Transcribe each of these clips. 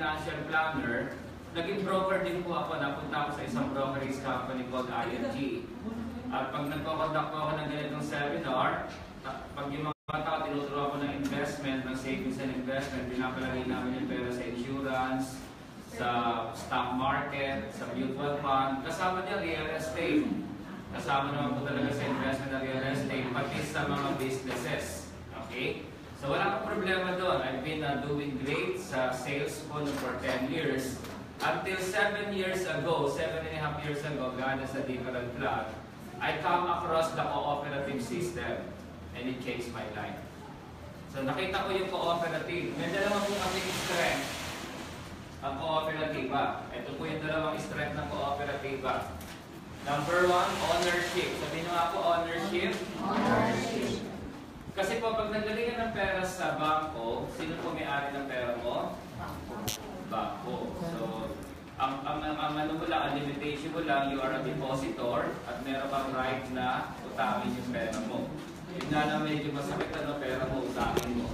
financial planner, naging broker din po ako. Napunta ako sa isang brokerage company called ING. At pag nagko-conduct po ako ng ganitong seminar, pag yung mga tao tinuturo ako ng investment, ng savings and investment, pinapalagay namin yung pera sa insurance, sa stock market, sa mutual fund, kasama niya real estate. Kasama naman po talaga sa investment ng real estate, pati sa mga businesses. Okay? So wala akong problema doon. I've been uh, doing great sa sales ko no for 10 years. Until 7 years ago, 7 and a half years ago, gana sa different plot, I come across the cooperative system and it changed my life. So nakita ko yung cooperative. May dalawa po kami strength ang kooperatiba. Ito po yung dalawang strength ng kooperatiba. Number one, ownership. Sabihin nyo nga po, ownership. Ownership. Kasi po, pag naglagay ka ng pera sa bangko, sino po may-ari ng pera mo? Bangko. So, ang, ang, ang, ang ano mo lang, ang limitation mo lang, you are a depositor at meron kang right na utangin yung pera mo. Yun nga na medyo masakit ano, pera mo, utangin mo.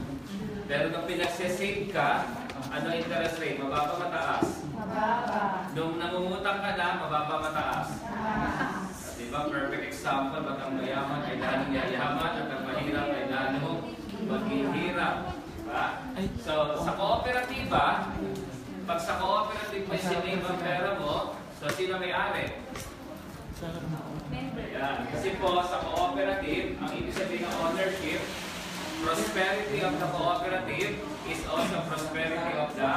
Pero kung pinagsasave ka, ano interest rate? Mababa mataas. Mababa. Nung nangungutang ka na, mababa mataas. Taas. Ba? Perfect example, ba't ang mayaman ay lalong yayaman at ang mahirap ay lalong maghihirap. Diba? So, sa kooperatiba, pag sa cooperative may sinave ang pera mo, so sino may-ari? Ayan. Kasi po, sa cooperative, ang ibig sabihin ng ownership, prosperity of the cooperative is also prosperity of the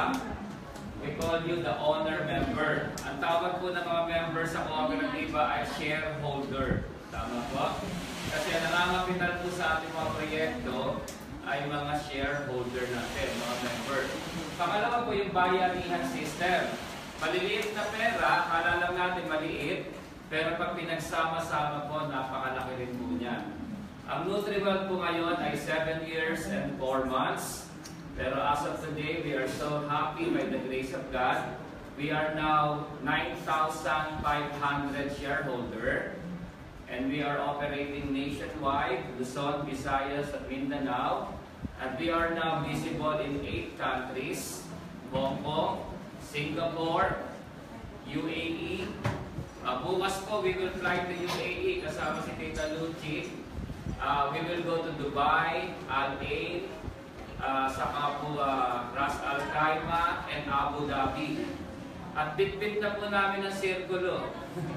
We call you the owner member. Ang tawag po ng mga member sa kooperatiba ay shareholder. Tama po? Kasi ang nangangapital po sa ating mga proyekto ay mga shareholder natin, mga member. Pangalawa po yung bayanihan system. Maliliit na pera, kala lang natin maliit, pero pag pinagsama-sama po, napakalaki rin po niyan. Ang Nutrival po ngayon ay 7 years and 4 months. Pero as of today, we are so happy by the grace of God. We are now 9,500 shareholder. And we are operating nationwide, Luzon, Visayas, at Mindanao. And we are now visible in 8 countries. Hong Singapore, UAE. Uh, bukas po, we will fly to UAE kasama si Tita Luchi. Uh, we will go to Dubai, Al Ain, uh, saka po uh, Ras Al Khaimah and Abu Dhabi. At bitbit na po namin ang sirkulo.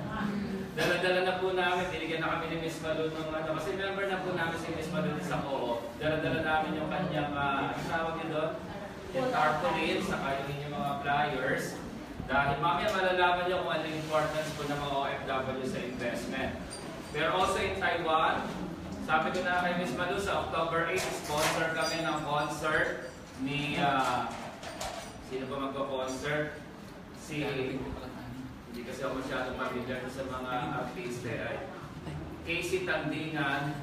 Dala-dala na po namin, binigyan na kami ni Miss Malu nung ano, kasi member na po namin si Miss Malu sa co Dala-dala namin yung kanyang, uh, tawag niyo doon? Yung tarpaulin, saka yung inyong mga flyers. Dahil mamaya malalaman niyo kung ano yung importance po ng mga OFW sa investment. We're also in Taiwan. Sabi ko na kay Miss Malu sa October 8, sponsor kami ng concert ni, uh, sino ba magpa-concert? Si, hindi kasi ako masyadong familiar sa mga artiste ay Casey Tandingan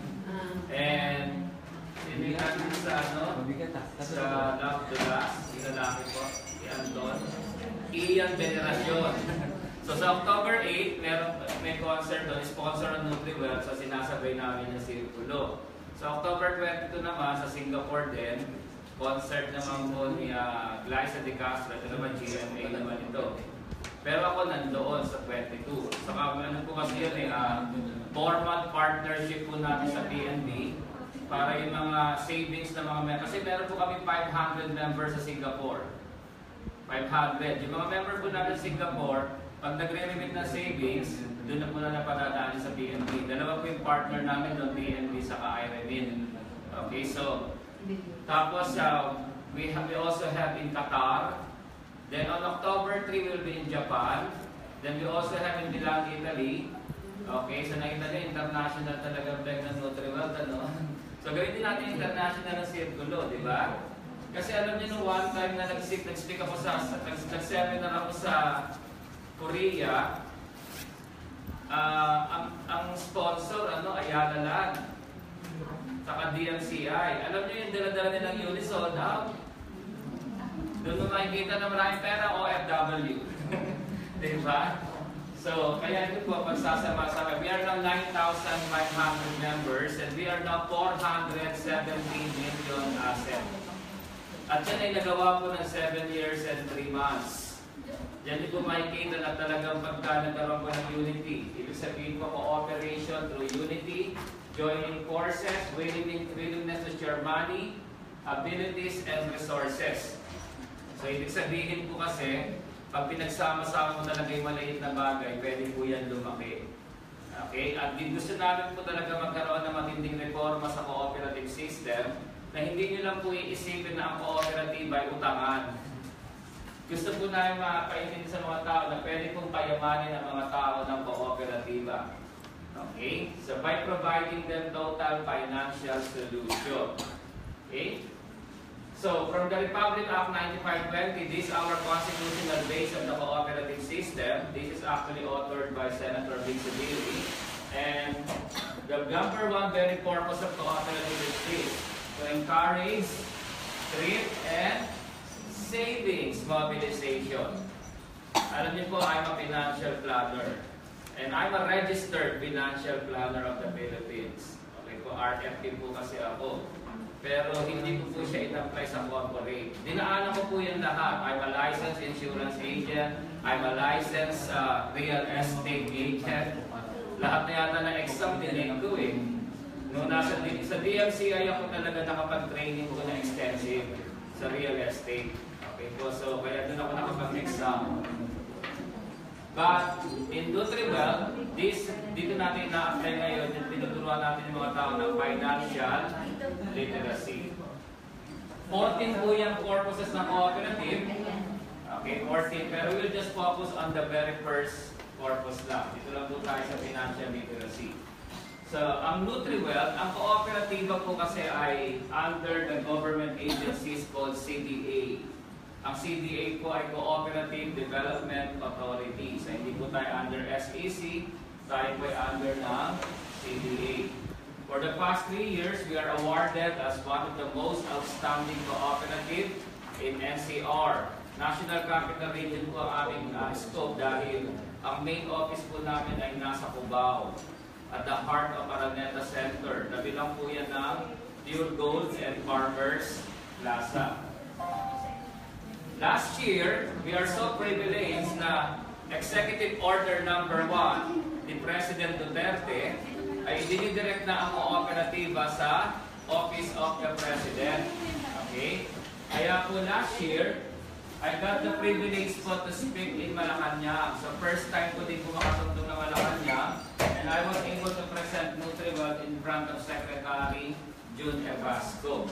and natin sa ano? Sa Love the Last, si lalaki po, si Anton. Ian Veneracion. So sa October 8, meron, may concert doon, sponsor ng NutriWell, so sinasabay namin yung Circulo. Sa October 22 naman, sa Singapore din, concert naman po ni uh, Glyza De Castro, ito naman GMA naman ito. Pero ako nandoon sa 22. Saka ano po kasi yun eh, uh, formal partnership po natin sa PNB para yung mga savings na mga members. Kasi meron po kami 500 members sa Singapore. 500. Yung mga member po natin sa Singapore, pag nagre-remit ng savings, doon na po na napadadaan sa PNB. Dalawa po yung partner namin doon, PNB sa iRemit. Okay, so, tapos uh, we, have, we also have in Qatar. Then on October 3, we'll be in Japan. Then we also have in Milan, Italy. Okay, so nakita niyo, international talaga bag ng Nutriwell, ano? So gawin din natin international na sirkulo, di ba? Kasi alam niyo nung one time na nag-speak, nag-speak ako sa, nag-seminar ako sa Korea, uh, ang, ang sponsor, ano, Ayala Land. Saka DMCI. Alam niyo yung dala-dala nilang Unisold out. Doon mo makikita na maraming pera, OFW. Di ba? So, kaya ito po, pagsasama-sama. We are now 9,500 members and we are now 470 million asset. At yan ay nagawa po ng 7 years and 3 months. Diyan niyo makikita na talagang pagka nagkaroon po ng unity. Ibig sabihin po cooperation through unity, joining forces, willing, willingness to share money, abilities, and resources. So ibig sabihin po kasi, pag pinagsama-sama mo talaga yung maliit na bagay, pwede po yan lumaki. Okay? At gusto namin po talaga magkaroon ng matinding reforma sa cooperative system na hindi nyo lang po iisipin na ang cooperative ay utangan. Gusto po namin makapaintindi sa mga tao na pwede pong payamanin ang mga tao ng kooperatiba. Okay? So by providing them total financial solution. Okay? So, from the Republic Act 9520, this is our constitutional base of the cooperative system. This is actually authored by Senator Sabili. And the number one very purpose of cooperative is to encourage thrift and savings mobilization. Alam niyo po, I'm a financial planner. And I'm a registered financial planner of the Philippines. Okay po, RFP po kasi ako. Pero hindi ko po siya in-apply sa corporate. Dinaanan ko po yan lahat. I'm a licensed insurance agent. I'm a licensed uh, real estate agent. Lahat na yata ng exam din ko eh. Noong nasa sa DMCI ako talaga nakapag-training ko na extensive sa real estate. Okay po, so kaya doon ako nakapag-exam. But in Nutribel, this, dito natin na-apply ngayon, yung tinuturuan natin yung mga tao ng financial literacy. 14 po yung purposes ng cooperative. Okay, 14. Pero we'll just focus on the very first purpose lang. Dito lang po tayo sa financial literacy. So, ang NutriWell, ang kooperatiba po kasi ay under the government agencies called CDA. Ang CDA po ay Cooperative Development Authority. So, hindi po tayo under SEC, tayo po ay under ng CDA. For the past three years, we are awarded as one of the most outstanding cooperative in NCR. National Capital Region po ang aming uh, scope dahil ang main office po namin ay nasa Cubao at the heart of Araneta Center. Nabilang po yan ng Pure Gold and Farmers Plaza. Last year, we are so privileged na Executive Order number 1 ni President Duterte ay dinidirect na ang kooperatiba sa Office of the President. Okay? Kaya po last year, I got the privilege po to speak in Malacanang. So first time ko din po makatungtong ng Malacanang and I was able to present Nutribag in front of Secretary June Evasco.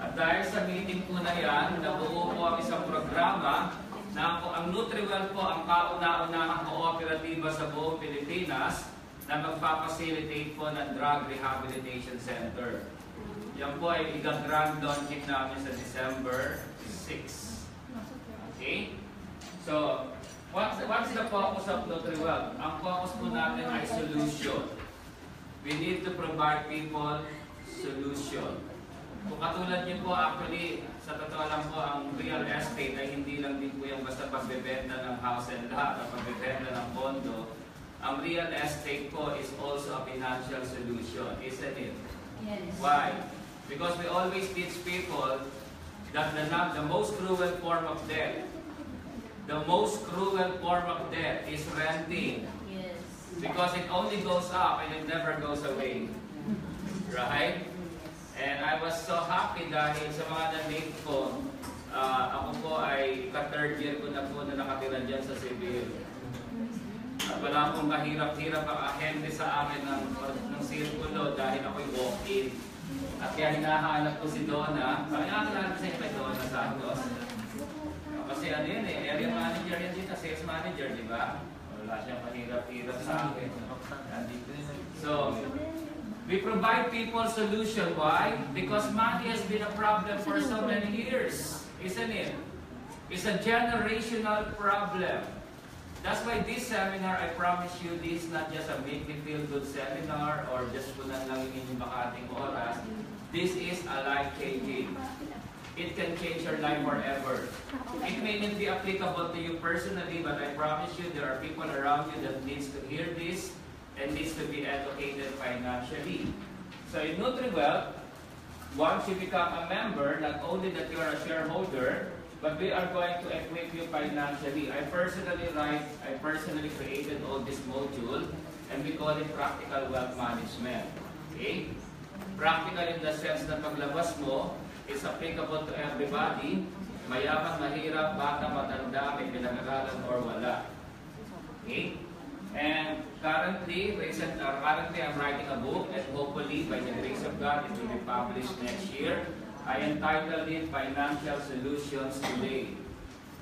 At dahil sa meeting po na yan, nabuo po ang isang programa na ang Nutriwell po ang kauna-unahang kooperatiba sa buong Pilipinas na magpapacilitate po ng Drug Rehabilitation Center. Yan po ay i-grand launching namin sa December 6. Okay? So, what's, what's the focus of Nutriwell? Ang focus po natin ay solution. We need to provide people solution. Kung katulad niyo po actually, sa totoo lang po, ang real estate ay hindi lang din po yung basta pagbebenta ng house and lot o pagbebenta ng condo. Ang real estate po is also a financial solution, isn't it? Yes. Why? Because we always teach people that the, not, the most cruel form of debt, the most cruel form of debt is renting. Yes. Because it only goes up and it never goes away. Right? And I was so happy dahil sa mga na-meet ko, ah, ako po ay ka-third year ko na po na nakatira dyan sa Cebu. At wala akong kahirap-hirap ang ahente sa akin ng, ng sirkulo dahil ako'y walk-in. At kaya hinahanap ko si Donna. Parang nakakilala ko sa inyo kay Donna Santos. Kasi ano yun eh, area manager yan dito, sales manager, di ba? Wala siyang mahirap-hirap sa akin. So, we provide people solution. Why? Because money has been a problem for so many years, isn't it? It's a generational problem. That's why this seminar, I promise you, this is not just a make me feel good seminar or just punan lang yung inyong makating oras. This is a life changing. It can change your life forever. It may not be applicable to you personally, but I promise you there are people around you that needs to hear this and needs to be educated financially. So in NutriWell, once you become a member, not only that you are a shareholder, but we are going to equip you financially. I personally write, I personally created all this module, and we call it practical wealth management. Okay? Practical in the sense na paglabas mo, is applicable to everybody, mayaman, mahirap, bata, matanda, may pinag-aralan or wala. Okay? And currently, recent, uh, currently I'm writing a book and hopefully by the grace of God it will be published next year. I entitled it Financial Solutions Today.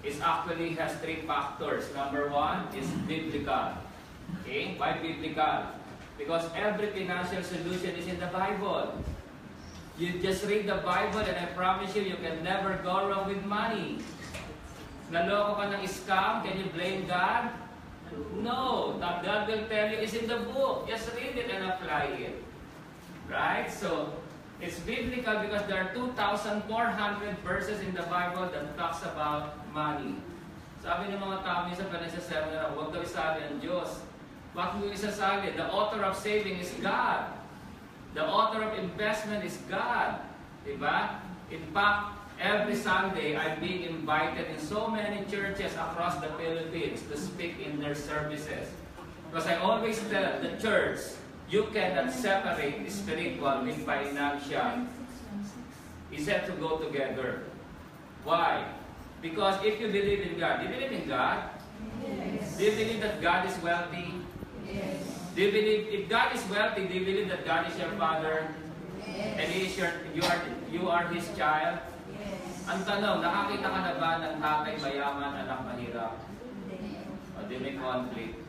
It actually has three factors. Number one is biblical. Okay? Why biblical? Because every financial solution is in the Bible. You just read the Bible and I promise you, you can never go wrong with money. Naloko ka ng scam, can you blame God? No, that God will tell you is in the book. Just read it and apply it. Right? So, it's biblical because there are 2,400 verses in the Bible that talks about money. Sabi ng mga tao minsan pa nagsasarap na huwag daw isali ang Diyos. Bakit mo isasali? The author of saving is God. The author of investment is God. Diba? In fact, Every Sunday, I'm being invited in so many churches across the Philippines to speak in their services. Because I always tell the church, you cannot separate spiritual with financial. It's said to go together. Why? Because if you believe in God, do you believe in God? Yes. Do you believe that God is wealthy? Yes. Do you believe, if God is wealthy, do you believe that God is your father? Yes. And he is your, you are, you are His child? Ang tanong, nakakita ka na ba ng tatay mayaman, anak mahirap? O di may conflict.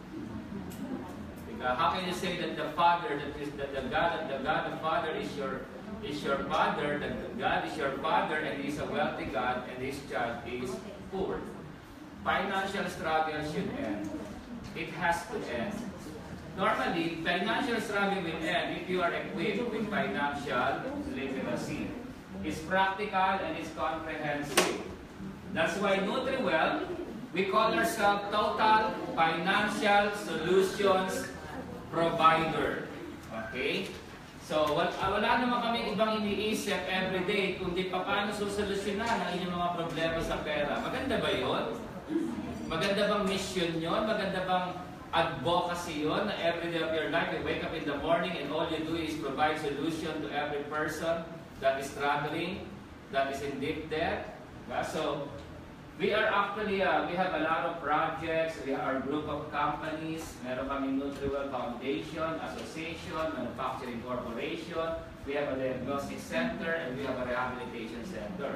Because how can you say that the father, that is that the God, that the God the Father is your is your father, that the God is your father, and He's a wealthy God, and His child is poor? Financial struggle should end. It has to end. Normally, financial struggle will end if you are equipped with financial literacy. It's practical and it's comprehensive. That's why NutriWell, we call ourselves Total Financial Solutions Provider. Okay? So, wal- ah, wala naman kami ibang iniisip everyday kundi paano susolusyonan ang inyong mga problema sa pera. Maganda ba yun? Maganda bang mission yon? Maganda bang advocacy yon na every day of your life you wake up in the morning and all you do is provide solution to every person that is struggling, that is in deep debt. Diba? So, we are actually, uh, we have a lot of projects, we are a group of companies, meron kami NutriWell Foundation, Association, Manufacturing Corporation, we have a diagnostic center, and we have a rehabilitation center.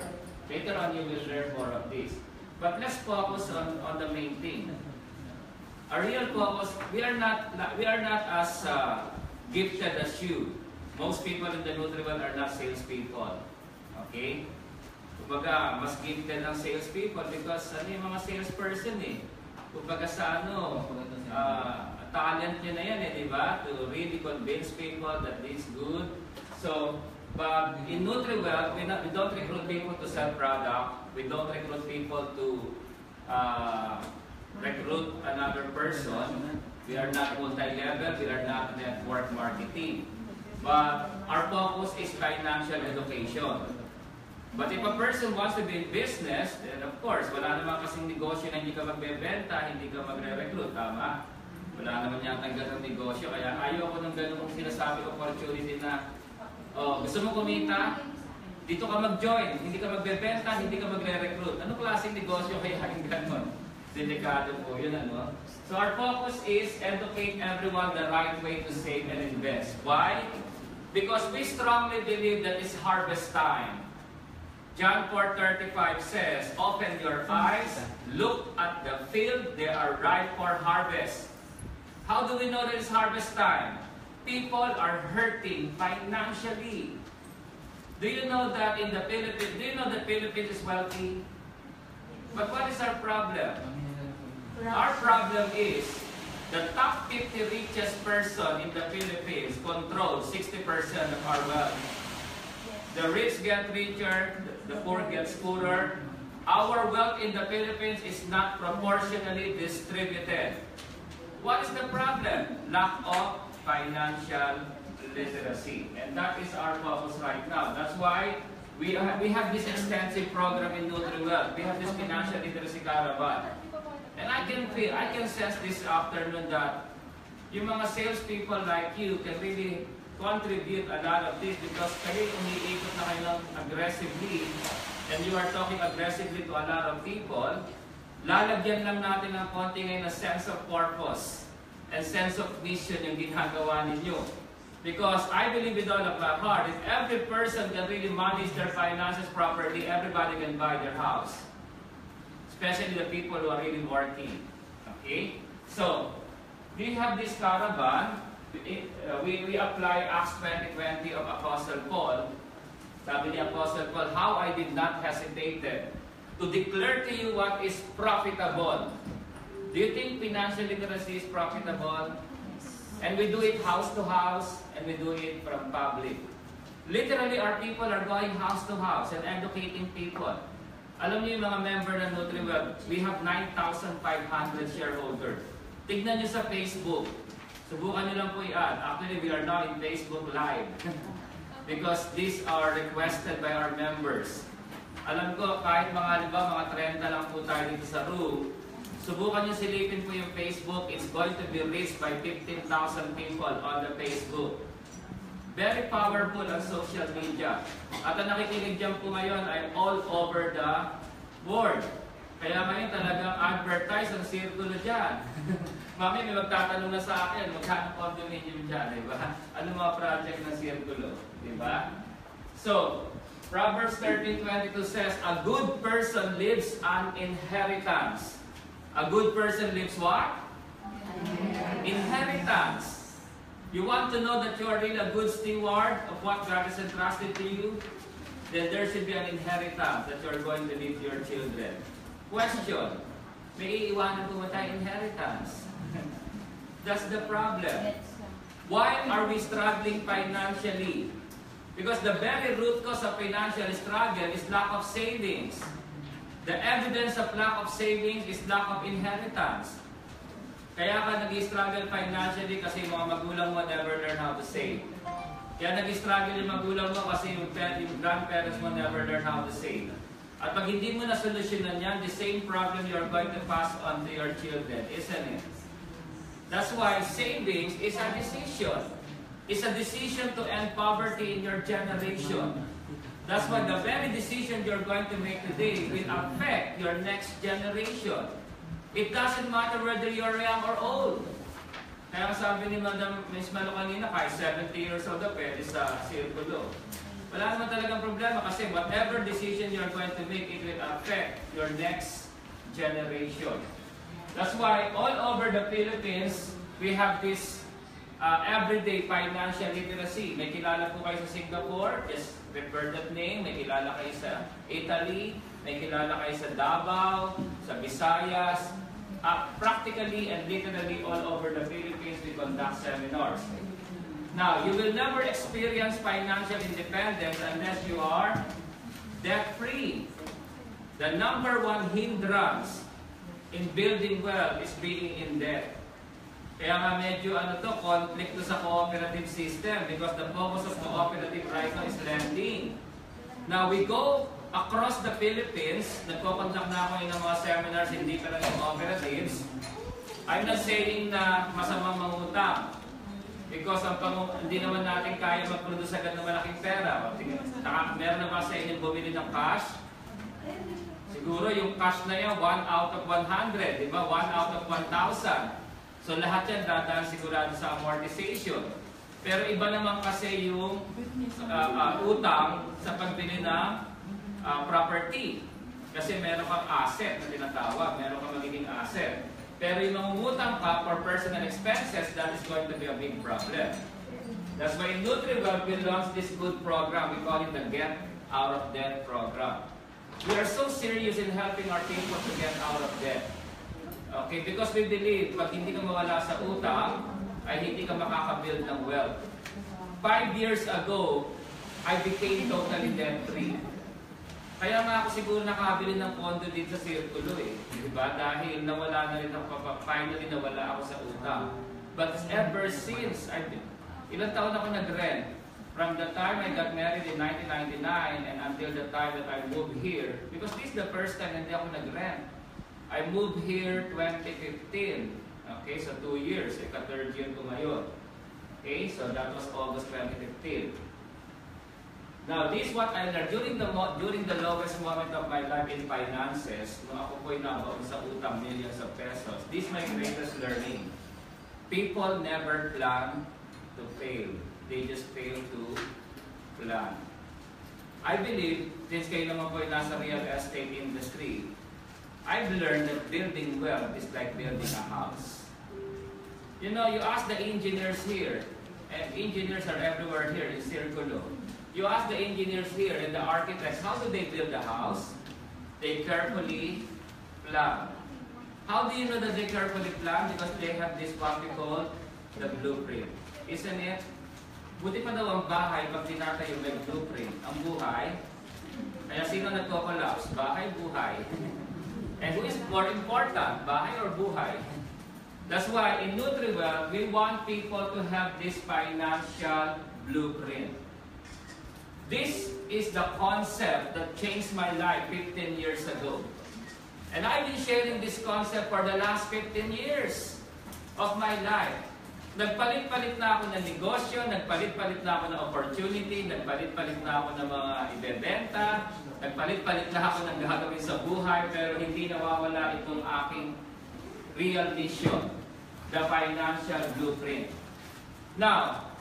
Later on, you will learn more of this. But let's focus on, on the main thing. Our real focus, we are not, we are not as uh, gifted as you. Most people in the NutriWell are not salespeople. Okay? Kumbaga, mas gifted ang salespeople because ano yung mga salesperson eh. Kumbaga sa ano, uh, talent nyo na yan eh, di ba? To really convince people that this is good. So, but in NutriWell, we, not, we don't recruit people to sell product. We don't recruit people to uh, recruit another person. We are not multi-level. We are not network marketing. But our focus is financial education. But if a person wants to be in business, then of course, wala naman kasing negosyo na hindi ka magbebenta, hindi ka magre-recruit, tama? Wala naman yata ganong negosyo, kaya ayaw ko ng ganong sinasabi opportunity na oh, gusto mo kumita, dito ka mag-join, hindi ka magbebenta, hindi ka magre-recruit. Anong klaseng negosyo kaya yung ganon? Delikado po yun, ano? So our focus is educate everyone the right way to save and invest. Why? Because we strongly believe that it's harvest time. John 4.35 says, Open your eyes, look at the field, they are ripe for harvest. How do we know that it's harvest time? People are hurting financially. Do you know that in the Philippines, do you know that Philippines is wealthy? But what is our problem? Our problem is the top 50 richest person in the Philippines control 60% of our wealth. The rich get richer, the poor gets poorer. Our wealth in the Philippines is not proportionally distributed. What is the problem? Lack of financial literacy. And that is our focus right now. That's why we have, we have this extensive program in NutriWell. We have this financial literacy caravan. And I can feel, I can sense this afternoon that yung mga salespeople like you can really contribute a lot of this because kayo umiikot na kayo ng aggressively and you are talking aggressively to a lot of people, lalagyan lang natin ng konti ngayon na sense of purpose and sense of mission yung ginagawa ninyo. Because I believe with all of my heart, if every person can really manage their finances properly, everybody can buy their house. Especially the people who are really working. Okay? So, we have this caravan. We, uh, we, we apply Acts 2020 of Apostle Paul. Sabi ni Apostle Paul, how I did not hesitate to declare to you what is profitable. Do you think financial literacy is profitable? And we do it house to house, and we do it from public. Literally, our people are going house to house and educating people. Alam niyo yung mga member ng NutriWeb, we have 9,500 shareholders. Tignan niyo sa Facebook. Subukan niyo lang po i-add. Actually, we are now in Facebook Live. Because these are requested by our members. Alam ko, kahit mga, ba, mga 30 lang po tayo dito sa room, Subukan niyo silipin po yung Facebook. It's going to be reached by 15,000 people on the Facebook. Very powerful ang social media. At ang nakikinig dyan po ngayon ay all over the world. Kaya ngayon talagang advertise ang sirkulo dyan. Mami, may magtatanong na sa akin, magkano condominium dyan, di ba? Ano mga project ng sirkulo, di ba? So, Proverbs 13.22 says, A good person lives an inheritance. A good person lives what? Inheritance. You want to know that you are really a good steward of what God has entrusted to you? Then there should be an inheritance that you are going to leave to your children. Question. May iiwanan po ba tayo inheritance? That's the problem. Why are we struggling financially? Because the very root cause of financial struggle is lack of savings. The evidence of lack of savings is lack of inheritance. Kaya ka nag-struggle financially kasi mga magulang mo never learn how to save. Kaya nag-struggle yung magulang mo kasi yung, yung grandparents mo never learn how to save. At pag hindi mo na solusyonan yan, the same problem you are going to pass on to your children, isn't it? That's why savings is a decision. It's a decision to end poverty in your generation. That's why the very decision you're going to make today will affect your next generation. It doesn't matter whether you're young or old. Kaya sabi ni Madam Miss Malo kanina, kahit 70 years old na pwede sa sirkulo. Wala naman talagang problema kasi whatever decision you're going to make, it will affect your next generation. That's why all over the Philippines, we have this uh, everyday financial literacy. May kilala po kayo sa Singapore, just refer that name. May kilala kayo sa Italy, may kilala kayo sa Davao, sa Visayas, uh, practically and literally all over the Philippines, we conduct seminars. Now, you will never experience financial independence unless you are debt-free. The number one hindrance in building wealth is being in debt. Kaya nga medyo ano to, conflict to sa cooperative system because the focus of cooperative right now is lending. Now, we go across the Philippines, nagko-conduct na ako ng mga seminars hindi lang yung cooperatives. I'm not saying na masamang mangutang. Because ang pang, hindi naman natin kaya mag-produce agad ng malaking pera. Naka, meron na ba sa inyo bumili ng cash? Siguro yung cash na yan, 1 out of 100, di ba? 1 out of 1,000. So lahat yan dadaan sigurado sa amortization. Pero iba naman kasi yung uh, uh, utang sa pagbili ng uh, property. Kasi meron kang asset na tinatawag, meron kang magiging asset. Pero yung mangungutang ka for personal expenses, that is going to be a big problem. That's why in NutriWell, we launched this good program. We call it the Get Out of Debt program. We are so serious in helping our people to get out of debt. Okay, because we believe, pag hindi ka mawala sa utang, ay hindi ka makakabuild ng wealth. Five years ago, I became totally debt-free. Kaya nga ako siguro nakabili ng condo dito sa Circulo eh. Diba? Dahil nawala na rin ako, finally nawala ako sa utang. But ever since, I, Ilang taon ako nag-rent? From the time I got married in 1999 and until the time that I moved here, because this is the first time hindi ako nag-rent. I moved here 2015. Okay, so two years. Ika third year ko ngayon. Okay, so that was August 2015. Now, this is what I learned during the during the lowest moment of my life in finances, nung ako po'y nabaon sa utang millions of pesos. This is my greatest learning. People never plan to fail. They just fail to plan. I believe, since kayo naman po'y nasa real estate industry, I've learned that building wealth is like building a house. You know, you ask the engineers here, and engineers are everywhere here in Circulo. You ask the engineers here and the architects, how do they build a house? They carefully plan. How do you know that they carefully plan? Because they have this what we call the blueprint. Isn't it? Buti pa daw ang bahay pag tinatayo may blueprint. Ang buhay, kaya sino nagko-collapse? Bahay, buhay. And who is more important, bahay or buhay? That's why in NutriWell, we want people to have this financial blueprint. This is the concept that changed my life 15 years ago. And I've been sharing this concept for the last 15 years of my life. Nagpalit-palit na ako ng negosyo, nagpalit-palit na ako ng opportunity, nagpalit-palit na ako ng mga ibebenta, nagpalit-palit na ako ng gagawin sa buhay, pero hindi nawawala itong aking real mission, the financial blueprint. Now,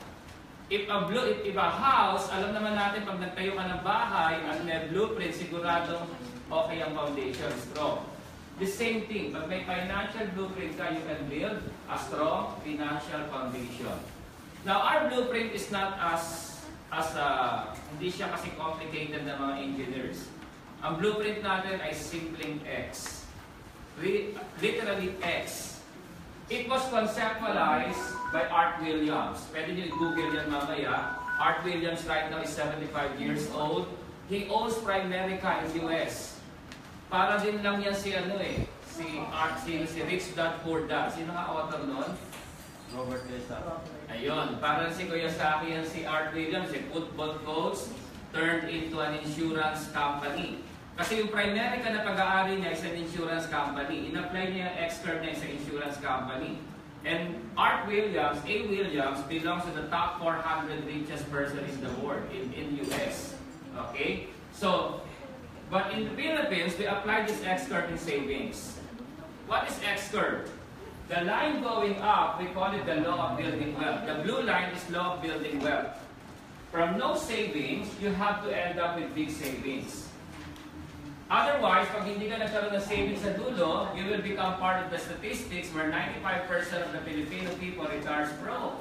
if a blue, if, if a house, alam naman natin pag nagtayo ka ng bahay at may blueprint, siguradong okay ang foundation, strong. The same thing, pag may financial blueprint ka, you can build a strong financial foundation. Now, our blueprint is not as as uh, hindi siya kasi complicated ng mga engineers. Ang blueprint natin ay simpleng X. Re- literally X. It was conceptualized by Art Williams. Pwede niyo i-google yan mamaya. Art Williams right now is 75 years old. He owns Primerica in US. Para din lang yan si ano eh, si Art, si, si Rich Dad Poor Dad. Sino nga author nun? Robert Lesa. Ayun, parang si Kuya Saki yan si Art Williams, si football coach turned into an insurance company. Kasi yung Primerica na pag-aari niya is an insurance company. In-apply niya yung expert niya sa insurance company. And Art Williams, A. Williams, belongs to the top 400 richest person in the world, in, in US. Okay? So, but in the Philippines, we apply this X-curve in savings. What is X-curve? The line going up, we call it the law of building wealth. The blue line is law of building wealth. From no savings, you have to end up with big savings. Otherwise, pag hindi ka nagkaroon ng savings sa dulo, you will become part of the statistics where 95% of the Filipino people retires broke.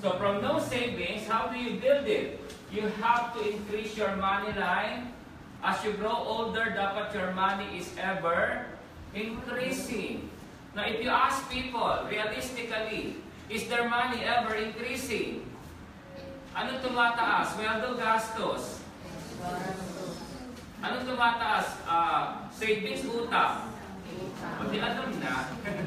So from no savings, how do you build it? You have to increase your money line. As you grow older, dapat your money is ever increasing. Now, if you ask people, realistically, is their money ever increasing? Ano tumataas? Sweldo, gastos. Ano tumataas? Ah, savings, utang. Pag alam na,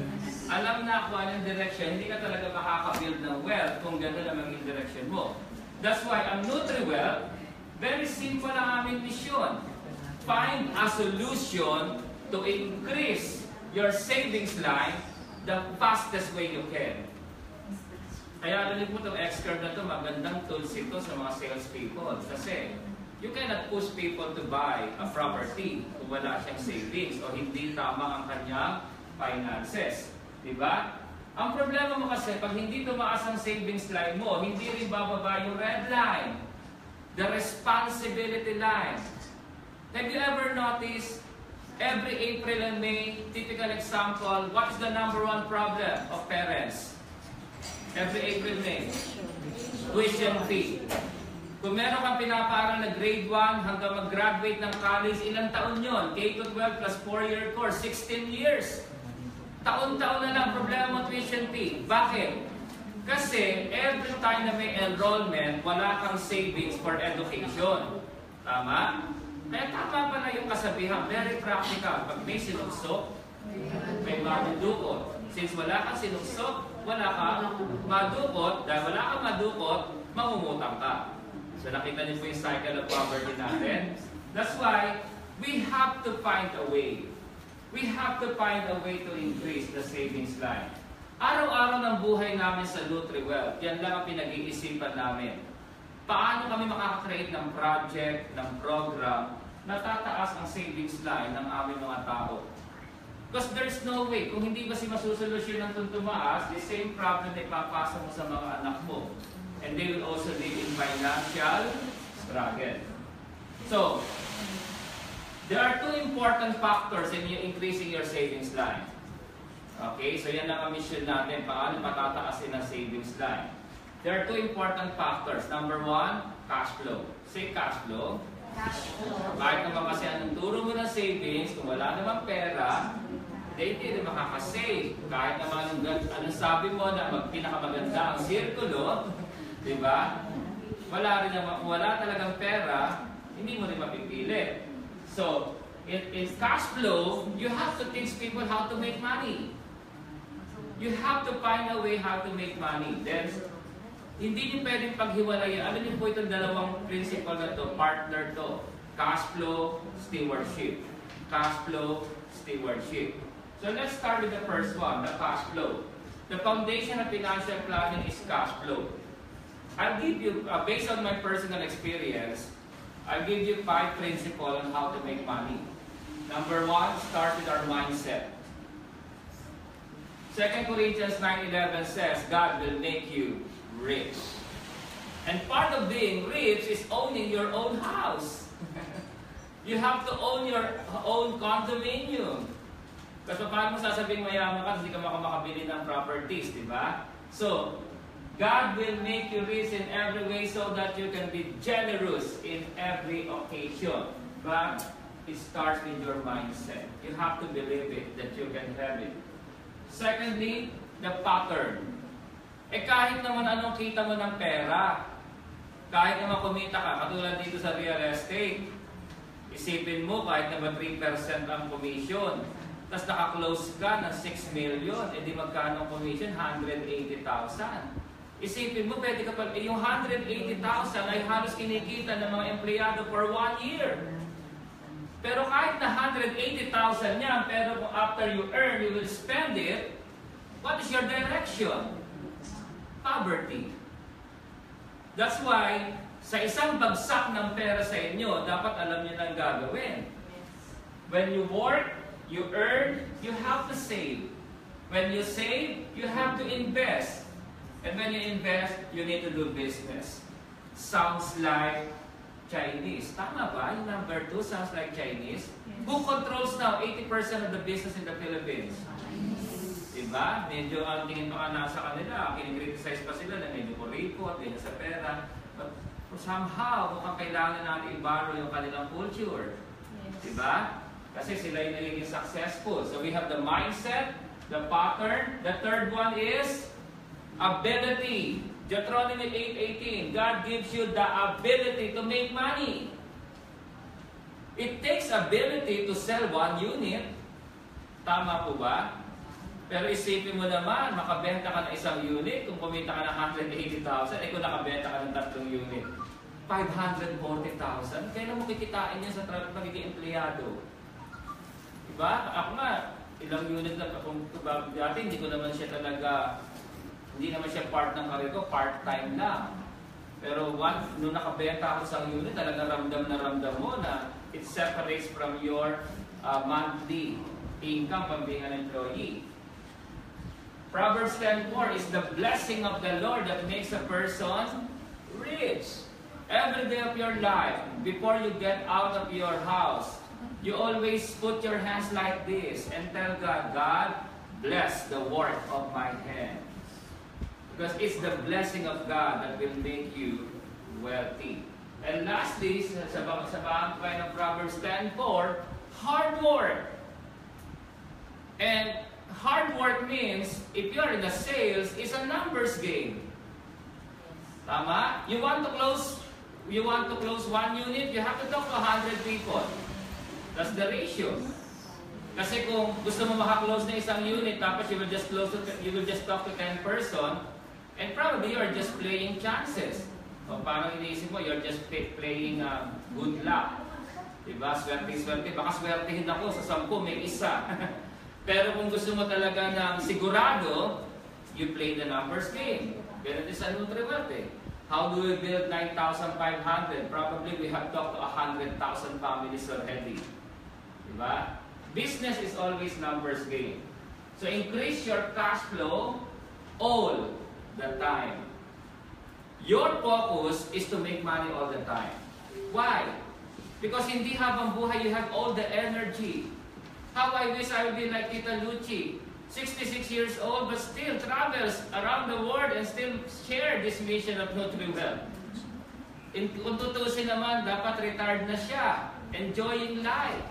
alam na kung anong direction, hindi ka talaga makaka-build ng wealth kung gano'n ang maging direction mo. That's why ang NutriWell, very simple ang aming mission. Find a solution to increase your savings line the fastest way you can. Kaya rinig mo itong X-Curve na ito, magandang tools ito sa mga salespeople. Kasi you cannot push people to buy a property kung wala siyang savings o hindi tama ang kanyang finances. Diba? Ang problema mo kasi, pag hindi tumaas ang savings line mo, hindi rin bababa yung red line. The responsibility line. Have you ever noticed every April and May, typical example, what is the number one problem of parents? Every April, May. Tuition fee. Kung meron kang pinaparang na grade 1 hanggang mag-graduate ng college, ilang taon yon? K-12 plus 4-year course, 16 years. Taon-taon na lang problema mo tuition fee. Bakit? Kasi every time na may enrollment, wala kang savings for education. Tama? Kaya tama pala yung kasabihan, very practical. Pag may sinusok, may madudukot. Since wala kang sinuksok, wala kang madukot, dahil wala kang madukot, mangungutang ka. So nakita niyo po yung cycle of poverty natin. That's why we have to find a way. We have to find a way to increase the savings line. Araw-araw ng buhay namin sa NutriWealth, yan lang ang pinag-iisipan namin. Paano kami makakakreate ng project, ng program, na tataas ang savings line ng aming mga tao? Because there's no way, kung hindi kasi masusolusyon ng tumaas, the same problem na ipapasa mo sa mga anak mo. And they will also live in financial struggle. So, there are two important factors in you increasing your savings line. Okay, so yan ang mission natin, paano patataasin ang savings line. There are two important factors. Number one, cash flow. Say cash flow. Cash flow. Kahit naman kasi anong turo mo ng savings, kung wala namang pera, hindi hindi makakasave. Kahit naman anong, anong sabi mo na mag, pinakamaganda ang sirkulo, di ba? Wala rin naman, wala talagang pera, hindi mo rin mapipili. So, in, in cash flow, you have to teach people how to make money. You have to find a way how to make money. Then, hindi niyo pwedeng paghiwalayan. Ano niyo po itong dalawang principle na to, partner to. Cash flow, stewardship. Cash flow, stewardship. So let's start with the first one, the cash flow. The foundation of financial planning is cash flow. I'll give you, uh, based on my personal experience, I'll give you five principles on how to make money. Number one, start with our mindset. 2 Corinthians 9.11 says, God will make you rich. And part of being rich is owning your own house. you have to own your own condominium. Kasi paano mo sasabing mayaman ka hindi ka makamakabili ng properties, di ba? So, God will make you rich in every way so that you can be generous in every occasion. But it starts with your mindset. You have to believe it that you can have it. Secondly, the pattern. Eh kahit naman anong kita mo ng pera, kahit naman kumita ka, katulad dito sa real estate, isipin mo kahit naman 3% ang commission, tapos naka-close ka ng 6 million, edi magkano ang commission? 180,000. Isipin mo, pwede ka pa, eh, yung 180,000 ay halos kinikita ng mga empleyado for one year. Pero kahit na 180,000 yan, pero kung after you earn, you will spend it, what is your direction? Poverty. That's why, sa isang bagsak ng pera sa inyo, dapat alam niyo nang gagawin. When you work, you earn, you have to save. When you save, you have to invest. And when you invest, you need to do business. Sounds like Chinese. Tama ba? Yung number two sounds like Chinese. Who controls now 80% of the business in the Philippines? Diba? Medyo ang tingin pa nga nasa kanila, kinikriticize pa sila na medyo kuripot, ganyan sa pera. But somehow, mukhang kailangan natin i-borrow yung kanilang culture. Diba? Kasi sila yung nagiging successful. So we have the mindset, the pattern. The third one is ability. Deuteronomy 8.18, God gives you the ability to make money. It takes ability to sell one unit. Tama po ba? Pero isipin mo naman, makabenta ka ng isang unit, kung kumita ka ng 180,000, eh kung nakabenta ka ng tatlong unit, 540,000, kailan mo kikitain yan sa tra- pagiging empleyado? Diba? Ako nga, ilang unit kung kung dati hindi ko naman siya talaga, hindi naman siya part ng career ko, part-time lang. Pero one, nung nakabenta ako sa unit, talaga ramdam na ramdam mo na it separates from your uh, monthly income from being an employee. Proverbs 10.4 is the blessing of the Lord that makes a person rich. Every day of your life, before you get out of your house, you always put your hands like this and tell God, God, bless the work of my hands. Because it's the blessing of God that will make you wealthy. And lastly, sa, sa, sa bahagi ng Proverbs 10.4, hard work. And hard work means, if you're in the sales, it's a numbers game. Tama? You want to close, you want to close one unit, you have to talk to 100 people. That's the ratio. Kasi kung gusto mo makaklose na isang unit, tapos you will just close to, you will just talk to 10 person, and probably you're just playing chances. O parang iniisip mo, you're just play, playing uh, good luck. Diba? Swerte-swerte. Baka swertehin ako sa sampu, may isa. Pero kung gusto mo talaga ng sigurado, you play the numbers game. Din sa NutriWealth eh. How do we build 9,500? Probably we have talked to 100,000 families already. Diba? Business is always numbers game. So increase your cash flow all the time. Your focus is to make money all the time. Why? Because hindi habang buhay you have all the energy. How I wish I would be like Tita Luchi. 66 years old but still travels around the world and still share this mission of NutriWell. In, kung tutusin naman, dapat retired na siya. Enjoying life.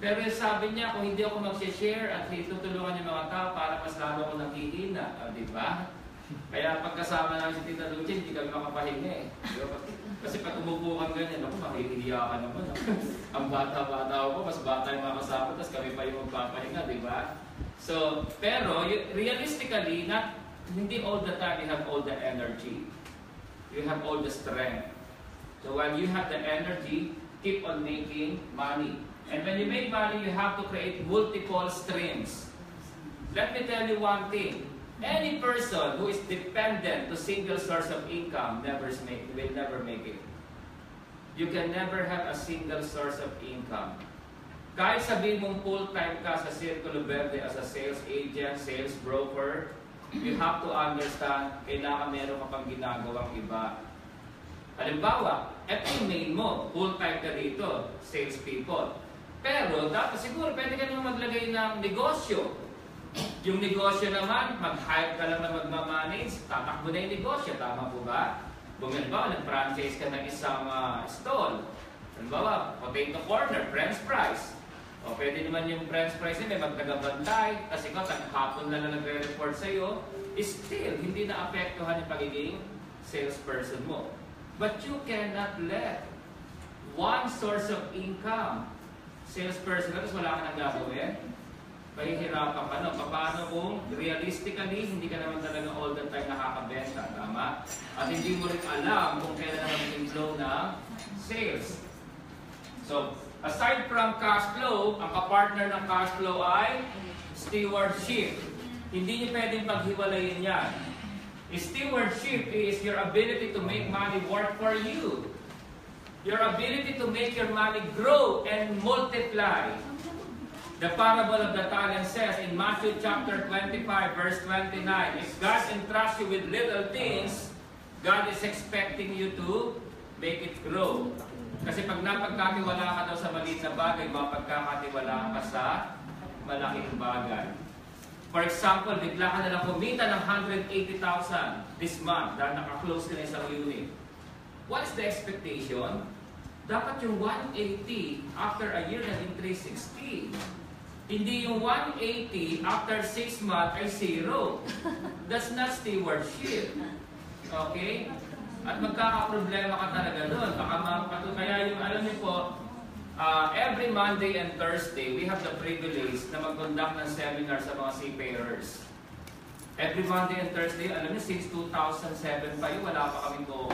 Pero sabi niya, kung hindi ako mag-share at tutulungan yung mga tao para mas lalo ako nakihina. Ah, di ba? Kaya pagkasama namin si Tita Lucia, hindi kami makapahinga eh. Kasi pag umupo kang ganyan, ako makikihiya ka naman. Ang bata-bata ako, mas bata yung mga tapos kami pa yung magpapahinga, di ba? So, pero realistically, not, hindi all the time you have all the energy. You have all the strength. So while you have the energy, keep on making money. And when you make money, you have to create multiple streams. Let me tell you one thing. Any person who is dependent to single source of income never make, will never make it. You can never have a single source of income. Kahit sabihin mong full-time ka sa Circulo Verde as a sales agent, sales broker, you have to understand, kailangan meron ka pang ginagawang iba. Halimbawa, eto yung main mo, full-time ka dito, sales people. Pero dapat siguro pwede ka naman maglagay ng negosyo. Yung negosyo naman, mag-hype ka lang na magmamanage, tatakbo na yung negosyo, tama po ba? Kung halimbawa, nag-franchise ka ng isang uh, stall, halimbawa, potato corner, french fries, o pwede naman yung french fries na may magtagabantay, kasi ikaw, hapon na lang nagre-report sa'yo, still, hindi na apektuhan yung pagiging salesperson mo. But you cannot let one source of income, salesperson tapos wala ka nang gagawin, mahihirapan ka na. Paano kung realistically, hindi ka naman talaga all the time nakakabenta, tama? At hindi mo rin alam kung kailan na magiging flow ng sales. So, aside from cash flow, ang kapartner ng cash flow ay stewardship. Hindi niyo pwedeng paghiwalayin yan. Stewardship is your ability to make money work for you. Your ability to make your money grow and multiply. The parable of the talent says in Matthew chapter 25 verse 29, if God entrusts you with little things, God is expecting you to make it grow. Kasi pag napagkatiwala ka daw sa maliit na bagay, mapagkakatiwala ka sa malaking bagay. For example, bigla ka na lang kumita ng 180,000 this month dahil naka-close ka na isang unit. What is the expectation? Dapat yung 180 after a year naging 360. Hindi yung 180 after 6 months ay zero. That's not stewardship. Okay? At magkakaproblema ka talaga doon. Baka mapatu kaya yung alam niyo po, uh, every Monday and Thursday, we have the privilege na mag-conduct ng seminar sa mga seafarers. Every Monday and Thursday, alam niyo, since 2007 pa yun, wala pa kami ko.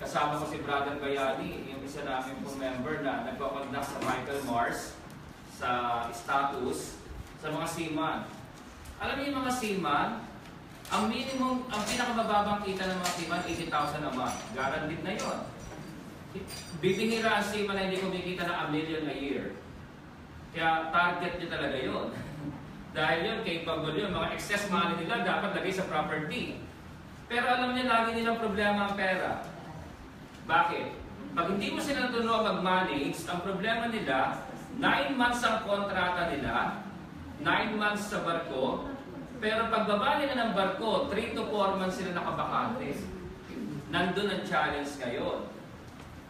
Kasama ko si Brother Bayani, yung isa namin pong member na nagpakonduct sa Michael Mars sa status sa mga seaman. Alam niyo yung mga seaman, ang minimum, ang pinakamababang kita ng mga seaman, 80,000 a month. Guaranteed na yon. Bibihira ang seaman na hindi kumikita ng a million a year. Kaya target niya talaga yon. Dahil yun, capable yun. Mga excess money nila dapat lagay sa property. Pero alam niya, lagi nilang problema ang pera. Bakit? Pag hindi mo sila naturuan mag-manage, ang problema nila, 9 months ang kontrata nila, 9 months sa barko, pero pagbaba nila ng barko, 3 to 4 months sila nakabakante. Nandun ang challenge ngayon.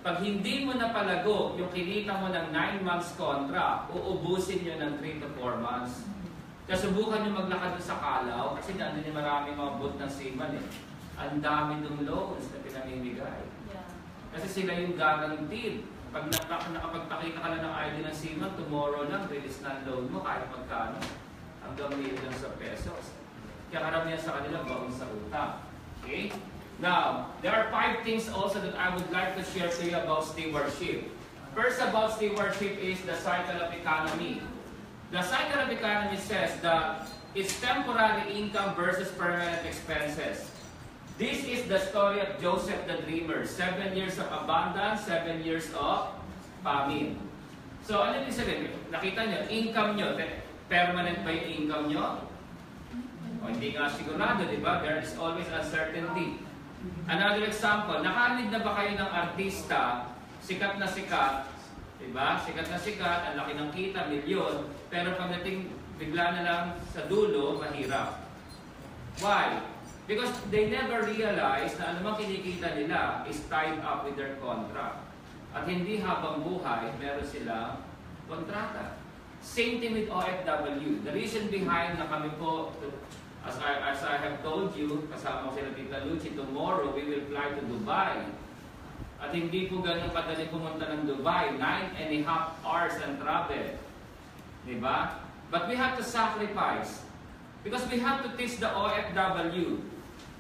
Pag hindi mo napalago yung kinita mo ng 9 months contract, uubusin nyo ng 3 to 4 months. Kaya subukan nyo maglakad sa Kalaw, kasi nandun yung marami mga boat ng seaman eh. Ang dami dong loans na pinamimigay. Kasi sila yung guaranteed Pag naka- nakapagpakita ka lang ng ID ng seaman, tomorrow lang, release na loan mo kahit magkano. Hanggang million sa pesos. Kaya karamihan sa kanila baon sa utang. Okay? Now, there are five things also that I would like to share to you about stewardship. First about stewardship is the cycle of economy. The cycle of economy says that it's temporary income versus permanent expenses. This is the story of Joseph the Dreamer. Seven years of abundance, seven years of famine. So, ano ibig sabihin? Nakita nyo, income nyo, permanent ba yung income nyo? O hindi nga sigurado, di ba? There is always uncertainty. Another example, nakarinig na ba kayo ng artista, sikat na sikat, di ba? Sikat na sikat, ang laki ng kita, milyon, pero pagdating bigla na lang sa dulo, mahirap. Why? Because they never realize na anumang kinikita nila is tied up with their contract. At hindi habang buhay, meron silang kontrata. Same thing with OFW. The reason behind na kami po, as I, as I have told you, kasama ko sila Tita Lucy, tomorrow we will fly to Dubai. At hindi po ganun kadali pumunta ng Dubai. Nine and a half hours ang travel. Diba? But we have to sacrifice. Because we have to teach the OFW.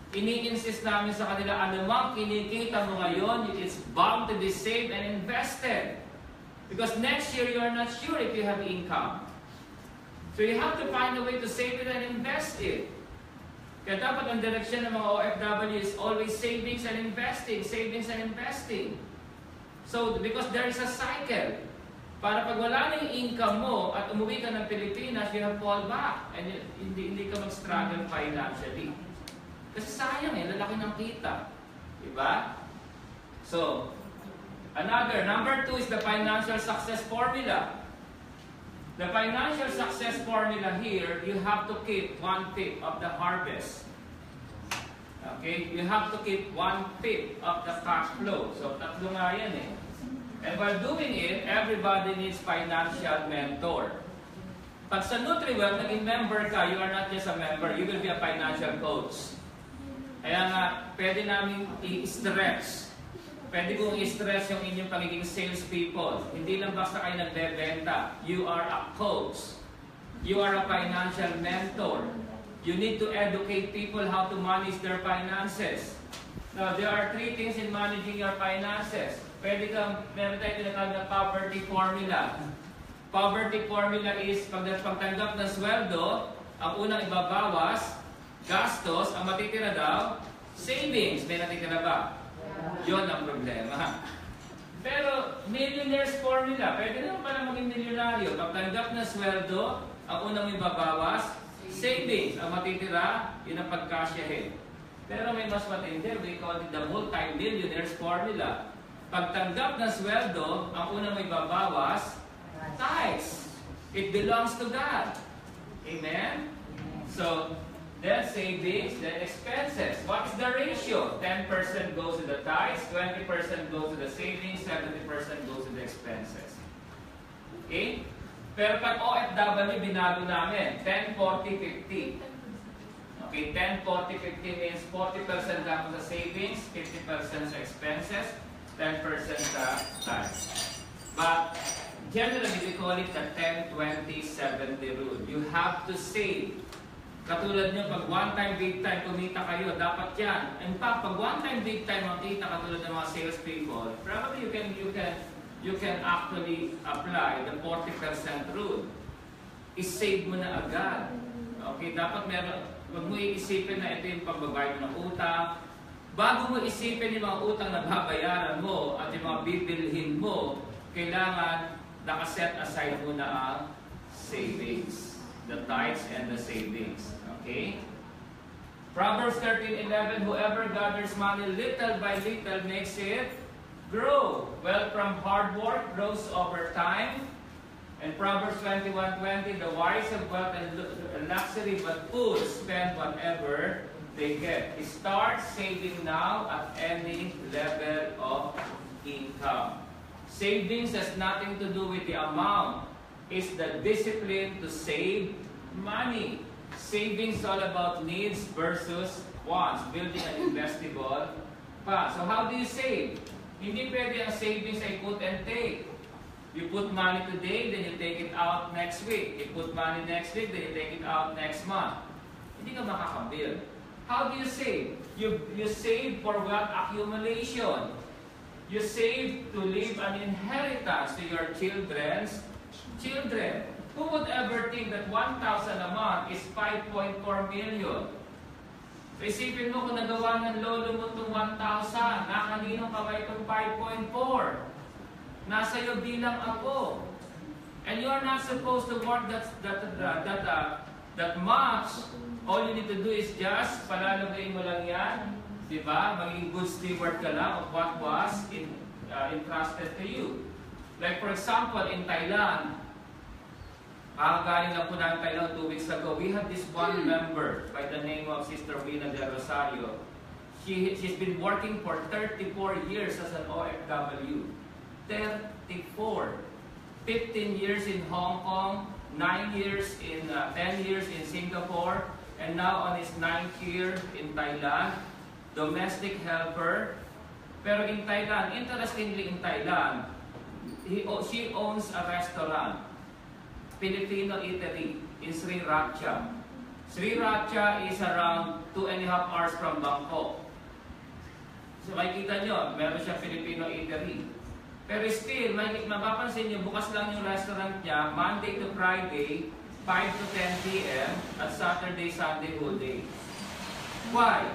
Ini-insist namin sa kanila, anumang kinikita mo ngayon, it's bound to be saved and invested. Because next year, you are not sure if you have income. So you have to find a way to save it and invest it. Kaya dapat ang direksyon ng mga OFW is always savings and investing, savings and investing. So, because there is a cycle. Para pag wala na yung income mo at umuwi ka ng Pilipinas, you have fall back. And hindi, hindi ka mag-struggle financially. Kasi sayang eh, lalaki ng kita. Diba? So, another, number two is the financial success formula. The financial success formula here, you have to keep one-fifth of the harvest. Okay? You have to keep one-fifth of the cash flow. So, tatlo nga yan eh. And while doing it, everybody needs financial mentor. Pag sa NutriWell, naging member ka, you are not just a member, you will be a financial coach. Kaya nga, pwede namin i-stretch. Pwede kong i-stress yung inyong pagiging salespeople. Hindi lang basta kayo nagbebenta. You are a coach. You are a financial mentor. You need to educate people how to manage their finances. Now, there are three things in managing your finances. Pwede kang, meron tayo tinatawag na poverty formula. Poverty formula is pag pagtanggap ng sweldo, ang unang ibabawas, gastos, ang matitira daw, savings. May natitira ba? Yun ang problema. Pero millionaire's formula, pwede naman pala maging milyonaryo. Pagtanggap ng sweldo, ang unang ibabawas, savings. Ang matitira, yun ang pagkasyahin. Pero may mas matindi, we call it the multi-millionaire's formula. Pagtanggap ng sweldo, ang unang may babawas, tithes. It belongs to God. Amen? So, then savings, then expenses. What is the ratio? 10% goes to the tithes, 20% goes to the savings, 70% goes to the expenses. Okay? Pero pag OFW, binago namin. 10, 40, 50. Okay, 10, 40, 50 means 40% lang sa savings, 50% sa expenses, 10% sa tithes. But generally, we call it the 10, 20, 70 rule. You have to save. Katulad nyo, pag one time, big time, kumita kayo, dapat yan. In fact, pag one time, big time ang kita, katulad ng mga sales people, probably you can, you can, you can actually apply the 40% rule. I-save mo na agad. Okay, dapat meron, huwag mo iisipin na ito yung pagbabayad ng utang. Bago mo isipin yung mga utang na babayaran mo at yung mga bibilhin mo, kailangan nakaset aside mo na ang savings. The tithes and the savings. Okay? Proverbs 13:11 Whoever gathers money little by little makes it grow. Wealth from hard work grows over time. And Proverbs 21:20 The wise have wealth and luxury, but fools spend whatever they get. Start saving now at any level of income. Savings has nothing to do with the amount. It's the discipline to save money. Savings is all about needs versus wants, building an investable fund. So how do you save? Hindi pwede ang savings ay put and take. You put money today, then you take it out next week. You put money next week, then you take it out next month. Hindi ka makakabuild. How do you save? You, you save for wealth accumulation. You save to leave an inheritance to your children's children. Who would ever think that 1,000 a month is 5.4 million? So isipin mo kung nagawa ng lolo mo itong 1,000, nakanino ka ba itong 5.4? Nasa iyo bilang apo. And you are not supposed to work that, that, that, that, uh, that much. All you need to do is just, palalagay mo lang yan, di ba? Maging good steward ka lang of what was in, uh, entrusted to you. Like for example, in Thailand, Kakagaling lang po namin two weeks ago. We have this one member by the name of Sister Wina Del Rosario. She, she's been working for 34 years as an OFW. 34. 15 years in Hong Kong, 9 years in, uh, 10 years in Singapore, and now on his 9th year in Thailand. Domestic helper. Pero in Thailand, interestingly in Thailand, he, she owns a restaurant. Filipino eatery in Sri Racha. Sri Racha is around two and a half hours from Bangkok. So makikita nyo, meron siya Filipino eatery. Pero still, may, mapapansin nyo, bukas lang yung restaurant niya, Monday to Friday, 5 to 10 p.m. at Saturday, Sunday, whole day. Why?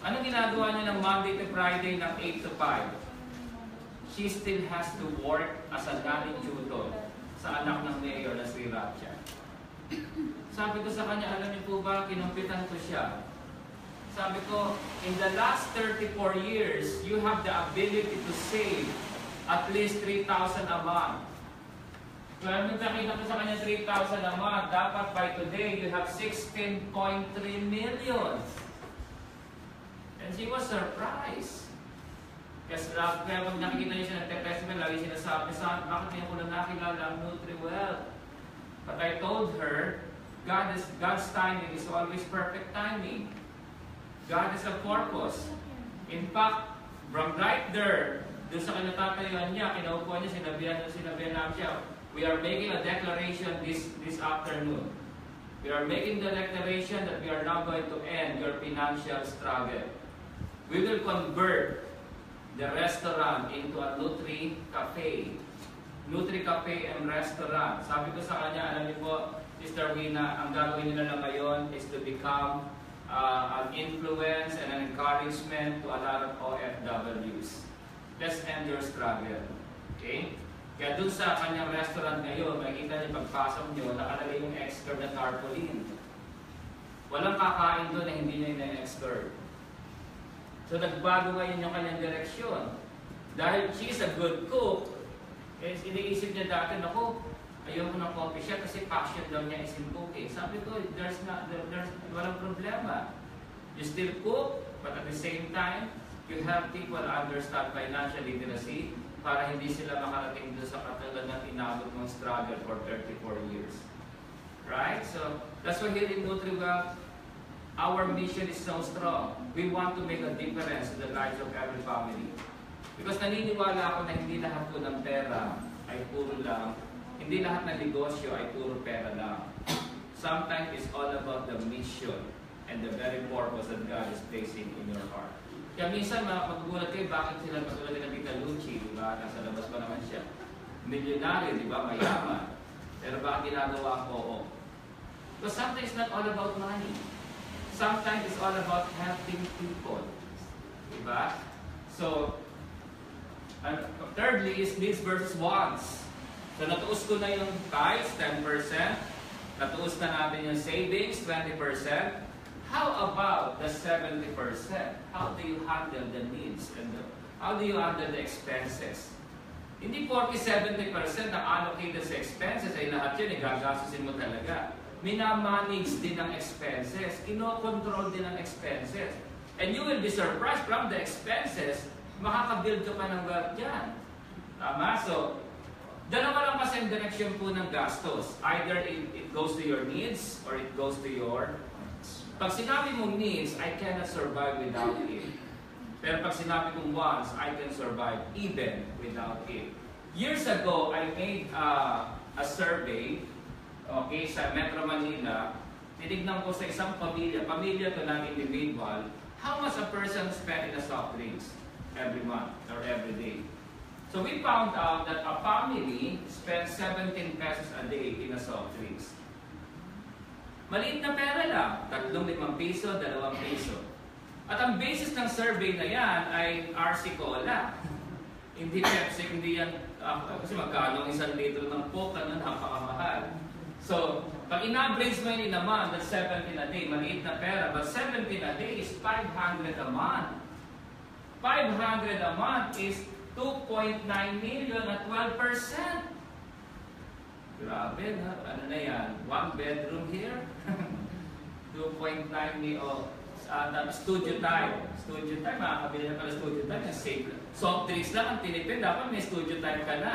Anong ginagawa niya ng Monday to Friday ng 8 to 5? She still has to work as a nanny tutor sa anak ng mayor na si Racha. Sabi ko sa kanya, alam niyo po ba, kinumpitan ko siya. Sabi ko, in the last 34 years, you have the ability to save at least 3,000 a month. Kaya nung nakita ko sa kanya 3,000 a month, dapat by today, you have 16.3 million. And she was surprised. Kasi uh, kaya pag nakikita niyo siya testament, lagi sinasabi sa akin, bakit niya ko na nakilala ang NutriWell? But I told her, God is, God's timing is always perfect timing. God is a purpose. In fact, from right there, doon sa kinatatayuan niya, kinaupo niya, sinabihan, sinabihan namin siya, we are making a declaration this, this afternoon. We are making the declaration that we are now going to end your financial struggle. We will convert the restaurant into a Nutri Cafe. Nutri Cafe and Restaurant. Sabi ko sa kanya, alam niyo po, Sister Wina, ang gagawin nila lang ngayon is to become uh, an influence and an encouragement to a lot of OFWs. Let's end your struggle. Okay? Kaya dun sa kanyang restaurant ngayon, makikita niyo pagpasok niyo, nakalagay yung expert na tarpaulin. Walang kakain doon na hindi niya ina-expert. So nagbago ngayon yung kanyang direksyon. Dahil she is a good cook, eh, iniisip niya dati, naku, ayoko ng coffee siya kasi passion lang niya is in cooking. Sabi ko, there's not, there, there's, walang problema. You still cook, but at the same time, you have people understand financial literacy para hindi sila makarating doon sa katulad ng inabot mong struggle for 34 years. Right? So, that's why here in NutriWell, our mission is so strong. We want to make a difference in the lives of every family. Because naniniwala ako na hindi lahat po ng pera ay puro lang, hindi lahat ng negosyo ay puro pera lang. Sometimes it's all about the mission and the very purpose that God is placing in your heart. Kaya minsan magugulat kayo, bakit sila katulad ng Tita Lucci, di ba? Nasa labas pa naman siya. Milyonary, di ba? Mayaman. Pero bakit ginagawa ko? Oo. Because sometimes it's not all about money. Sometimes it's all about helping people. Diba? So, and thirdly is needs versus wants. So, natuos ko na yung tithes, 10%. Natuos na natin yung savings, 20%. How about the 70%? How do you handle the needs and the, how do you handle the expenses? Hindi 40-70% na allocated sa expenses ay lahat yun, igagastusin mo talaga minamanage din ang expenses, kinokontrol din ang expenses. And you will be surprised from the expenses, makakabuild ka pa ng wealth dyan. Tama? So, dalawa lang kasi ang direction po ng gastos. Either it, it goes to your needs or it goes to your... Pag sinabi mong needs, I cannot survive without it. Pero pag sinabi kong once, I can survive even without it. Years ago, I made uh, a survey okay, sa Metro Manila. Tinignan ko sa isang pamilya, pamilya to ng individual, how much a person spend in a soft drinks every month or every day. So we found out that a family spends 17 pesos a day in a soft drinks. Maliit na pera lang, tatlong limang piso, dalawang piso. At ang basis ng survey na yan ay RC Cola. Hindi Pepsi, hindi yan, ah, kasi magkano ang isang litro ng Coke, ano, napakamahal. So, pag in-average mo yun in a month, that's 17 a day, maliit na pera. But 17 a day is 500 a month. 500 a month is 2.9 million at 12%. Grabe, na, ano na yan? One bedroom here? 2.9 million, oh, uh, studio time. Studio time, makakabili na pala studio time. Yung safe. Soft drinks lang ang tinipid, dapat may studio time ka na.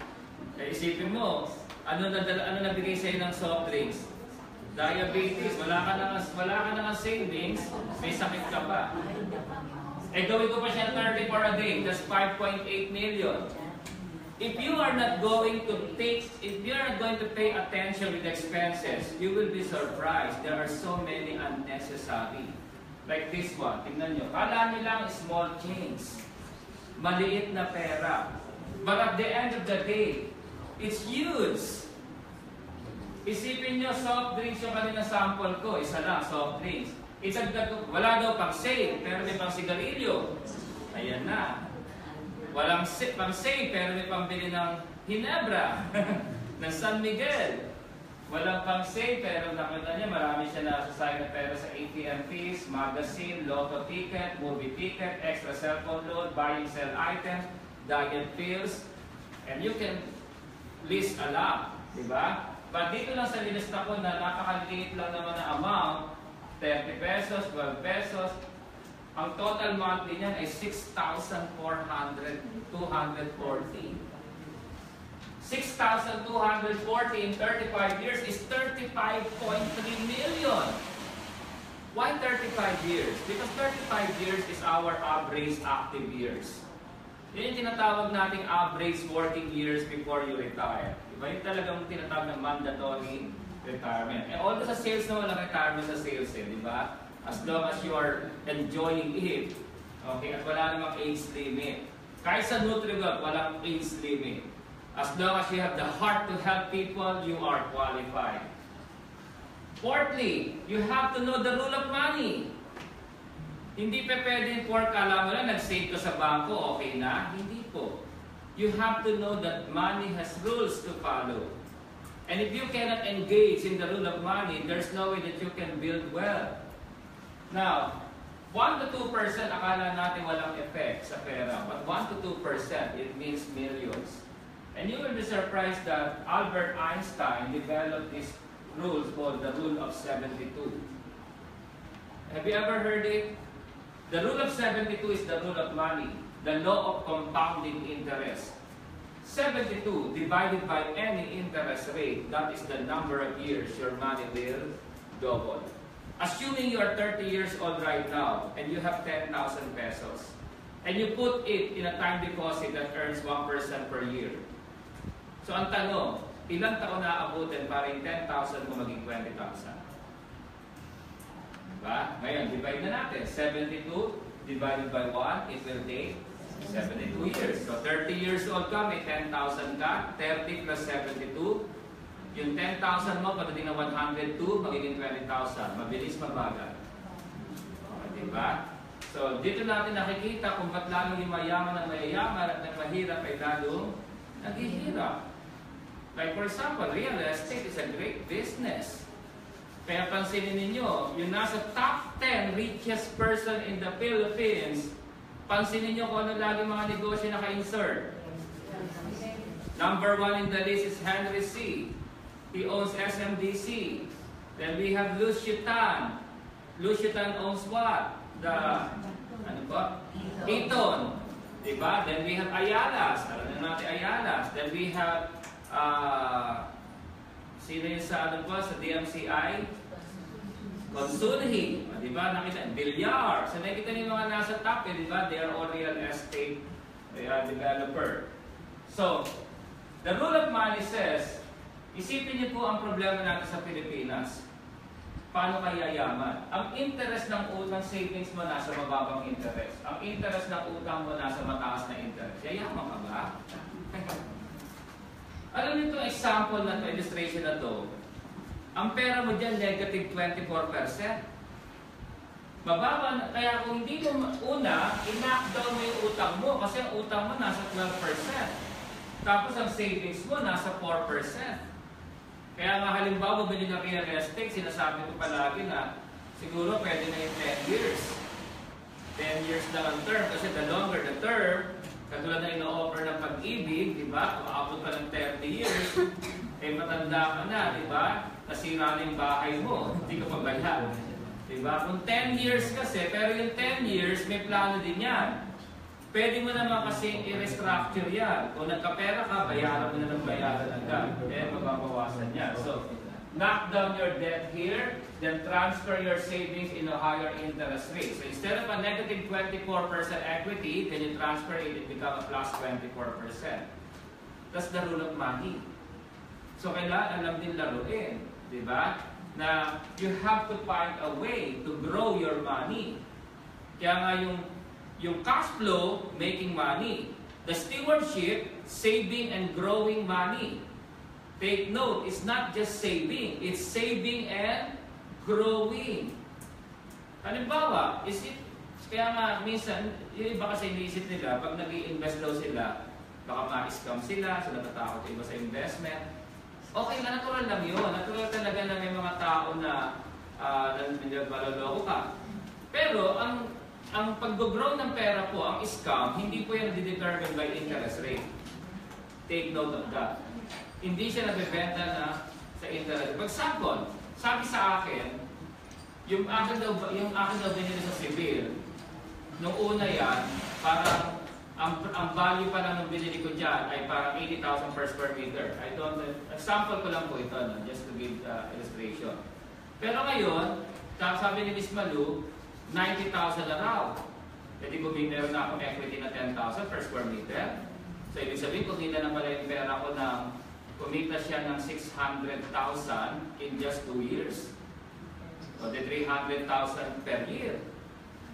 Kaya isipin mo, ano na ano nabigay sa'yo ng soft drinks? Diabetes, wala ka na wala ka na ng savings, may sakit ka pa. Eh gawin ko pa siya 30 for a day, that's 5.8 million. If you are not going to take, if you are not going to pay attention with expenses, you will be surprised. There are so many unnecessary. Like this one, tingnan nyo. Kala nyo lang small change. Maliit na pera. But at the end of the day, it's huge. Isipin nyo, soft drinks yung kanina sample ko. Isa lang, soft drinks. Isagdag ko, wala daw pang sale, pero may pang sigarilyo. Ayan na. Walang si- pang sale, pero may pambili ng Hinebra, ng San Miguel. Walang pang sale, pero nakita niya, marami siya nasasayang na pera sa ATM fees, magazine, lotto ticket, movie ticket, extra cellphone load, buying sell items, diet pills, and you can list a lot, di ba? But dito lang sa linista ko na napakaliit lang naman na amount, 30 pesos, 12 pesos, ang total monthly niyan ay 6,400, 240. 6,240 in 35 years is 35.3 million. Why 35 years? Because 35 years is our average active years. Yan yung tinatawag nating average working years before you retire. Diba? Yung talagang tinatawag na mandatory retirement. And although sa sales naman ang retirement sa sales eh, di ba? As long as you are enjoying it, okay, at wala namang age limit. Kahit sa NutriWell, walang age limit. As long as you have the heart to help people, you are qualified. Fourthly, you have to know the rule of money. Hindi pa pwede for kala mo lang, nag-save ka sa bangko, okay na? Hindi po. You have to know that money has rules to follow. And if you cannot engage in the rule of money, there's no way that you can build wealth. Now, 1 to 2% akala natin walang effect sa pera. But 1 to 2%, it means millions. And you will be surprised that Albert Einstein developed this rule called the rule of 72. Have you ever heard it? The rule of 72 is the rule of money, the law of compounding interest. 72 divided by any interest rate, that is the number of years your money will double. Assuming you are 30 years old right now and you have 10,000 pesos, and you put it in a time deposit that earns 1% per year. So ang tanong, ilang taon na abutin para yung 10,000 mo maging 20,000? Diba? Ngayon, divide na natin. 72 divided by 1, it will take 72 years. So 30 years old ka, may 10,000 ka. 30 plus 72. Yung 10,000 mo, pagdating na 102, magiging 20,000. Mabilis mabagal. O, diba? So, dito natin nakikita kung ba't lalo yung mayaman ang mayayaman at ang mahirap ay lalo naghihirap. Like for example, real estate is a great business. Kaya pansinin ninyo, yung nasa top 10 richest person in the Philippines, pansinin nyo kung ano lagi mga negosyo naka-insert. Number one in the list is Henry C. He owns SMDC. Then we have Lucio Tan. Lucio Tan owns what? The, ano ba? Eton. Diba? Then we have Ayalas. Alam na natin Ayalas. Then we have, uh, sino yung sa ano po? Sa DMCI? Consulhi, o, di ba? Nakita, bilyar. So nakita niyo mga nasa top, eh, di ba? They are all real estate uh, developer. So, the rule of money says, isipin niyo po ang problema natin sa Pilipinas. Paano kaya yaman? Ang interest ng utang savings mo nasa mababang interest. Ang interest ng utang mo nasa mataas na interest. Yayaman ka ba? Alam niyo itong example na to, illustration na to, ang pera mo dyan, negative 24%. Mababa na, kaya kung hindi mo una, i-knock down mo yung utang mo kasi ang utang mo nasa 12%. Tapos ang savings mo nasa 4%. Kaya nga halimbawa, bumili ng real estate, sinasabi ko palagi na siguro pwede na yung 10 years. 10 years na ang term kasi the longer the term, katulad na ino-offer ng pag-ibig, di ba? Umaabot ka ng 30 years, eh matanda ka na, di ba? Nasira na yung bahay mo, hindi ka pabala. Di ba? Kung 10 years kasi, pero yung 10 years, may plano din yan. Pwede mo naman kasi i-restructure yan. Kung nagkapera ka, bayaran mo na ng bayaran agad. Eh, mababawasan yan. So, knock down your debt here, then transfer your savings in a higher interest rate. So instead of a negative 24% equity, then you transfer it, it become a plus 24%. That's the rule of money. So kailangan alam din laruin, di ba? Na you have to find a way to grow your money. Kaya nga yung, yung cash flow, making money. The stewardship, saving and growing money. Take note, it's not just saving, it's saving and growing. Halimbawa, is it, kaya nga minsan, yung iba kasi iniisip nila, pag nag invest daw sila, baka ma-scam sila, sila natatakot iba sa investment. Okay na, natural lang yun. Natural talaga na may mga tao na uh, maloloko ka. Pero, ang ang pag-grow ng pera po, ang scam, hindi po yan determined by interest rate. Take note of that. Hindi siya nabibenta na sa internet. For example, sabi sa akin, yung akin daw, yung akin daw binili sa civil, nung una yan, parang ang, ang value pa lang ng binili ko dyan ay parang 80,000 per square meter. I don't, example ko lang po ito, no? just to give uh, illustration. Pero ngayon, sabi ni Miss Malu, 90,000 na raw. Pwede ko meron na akong equity na 10,000 per square meter. So, ibig sabihin, kumita na pala yung pera ko ng, kumita siya ng 600,000 in just 2 years. O, di 300,000 per year.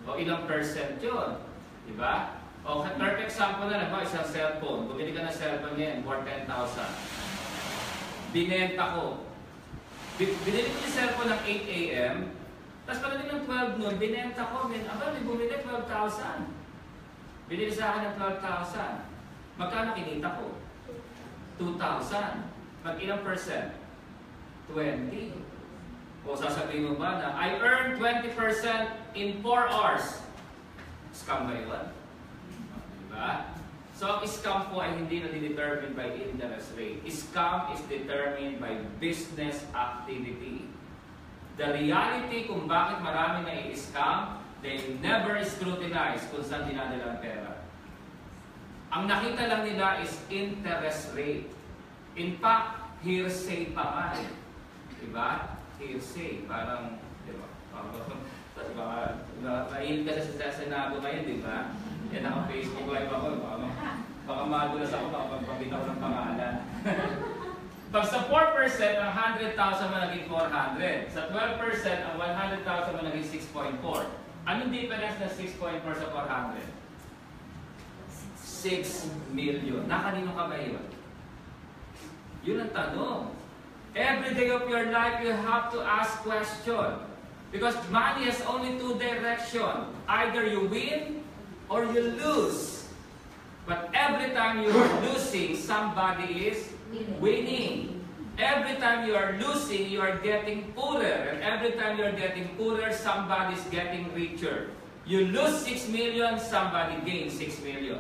O, ilang percent yun? Diba? O, perfect example na lang isang cellphone. Bumili ka ng cellphone ngayon, worth 10,000. Binenta ko. Binili ko yung cellphone ng 8 a.m., tapos pagdating ng 12 noon, binenta ko, min, aba, may bumili 12,000. Binili sa akin ng 12,000. Magkano kinita ko? 2,000. Mag ilang percent? 20. O sasabihin mo ba na, I earned 20% in 4 hours. Scam ba yun? Diba? So, ang scam po ay hindi na determined by interest rate. Scam is determined by business activity. The reality kung bakit marami na i-scam, they never scrutinize kung saan dinadala ang pera. Ang nakita lang nila is interest rate. In fact, hearsay pa nga eh. Diba? Hearsay. Parang, diba? Baka, mahilig ka sa Senado ngayon, di ba? Yan ako Facebook live ako. Baka, baka madulas ako, baka magpabitaw ng pangalan. Pag sa 4%, ang 100,000 mo naging 400. Sa 12%, ang 100,000 mo naging 6.4. Anong difference na 6.4 sa 400? 6 million. Nakanino ka ba yun? Yun ang tanong. Every day of your life, you have to ask question. Because money has only two direction. Either you win or you lose. But every time you are losing, somebody is winning. Every time you are losing, you are getting poorer. And every time you are getting poorer, somebody is getting richer. You lose 6 million, somebody gains 6 million.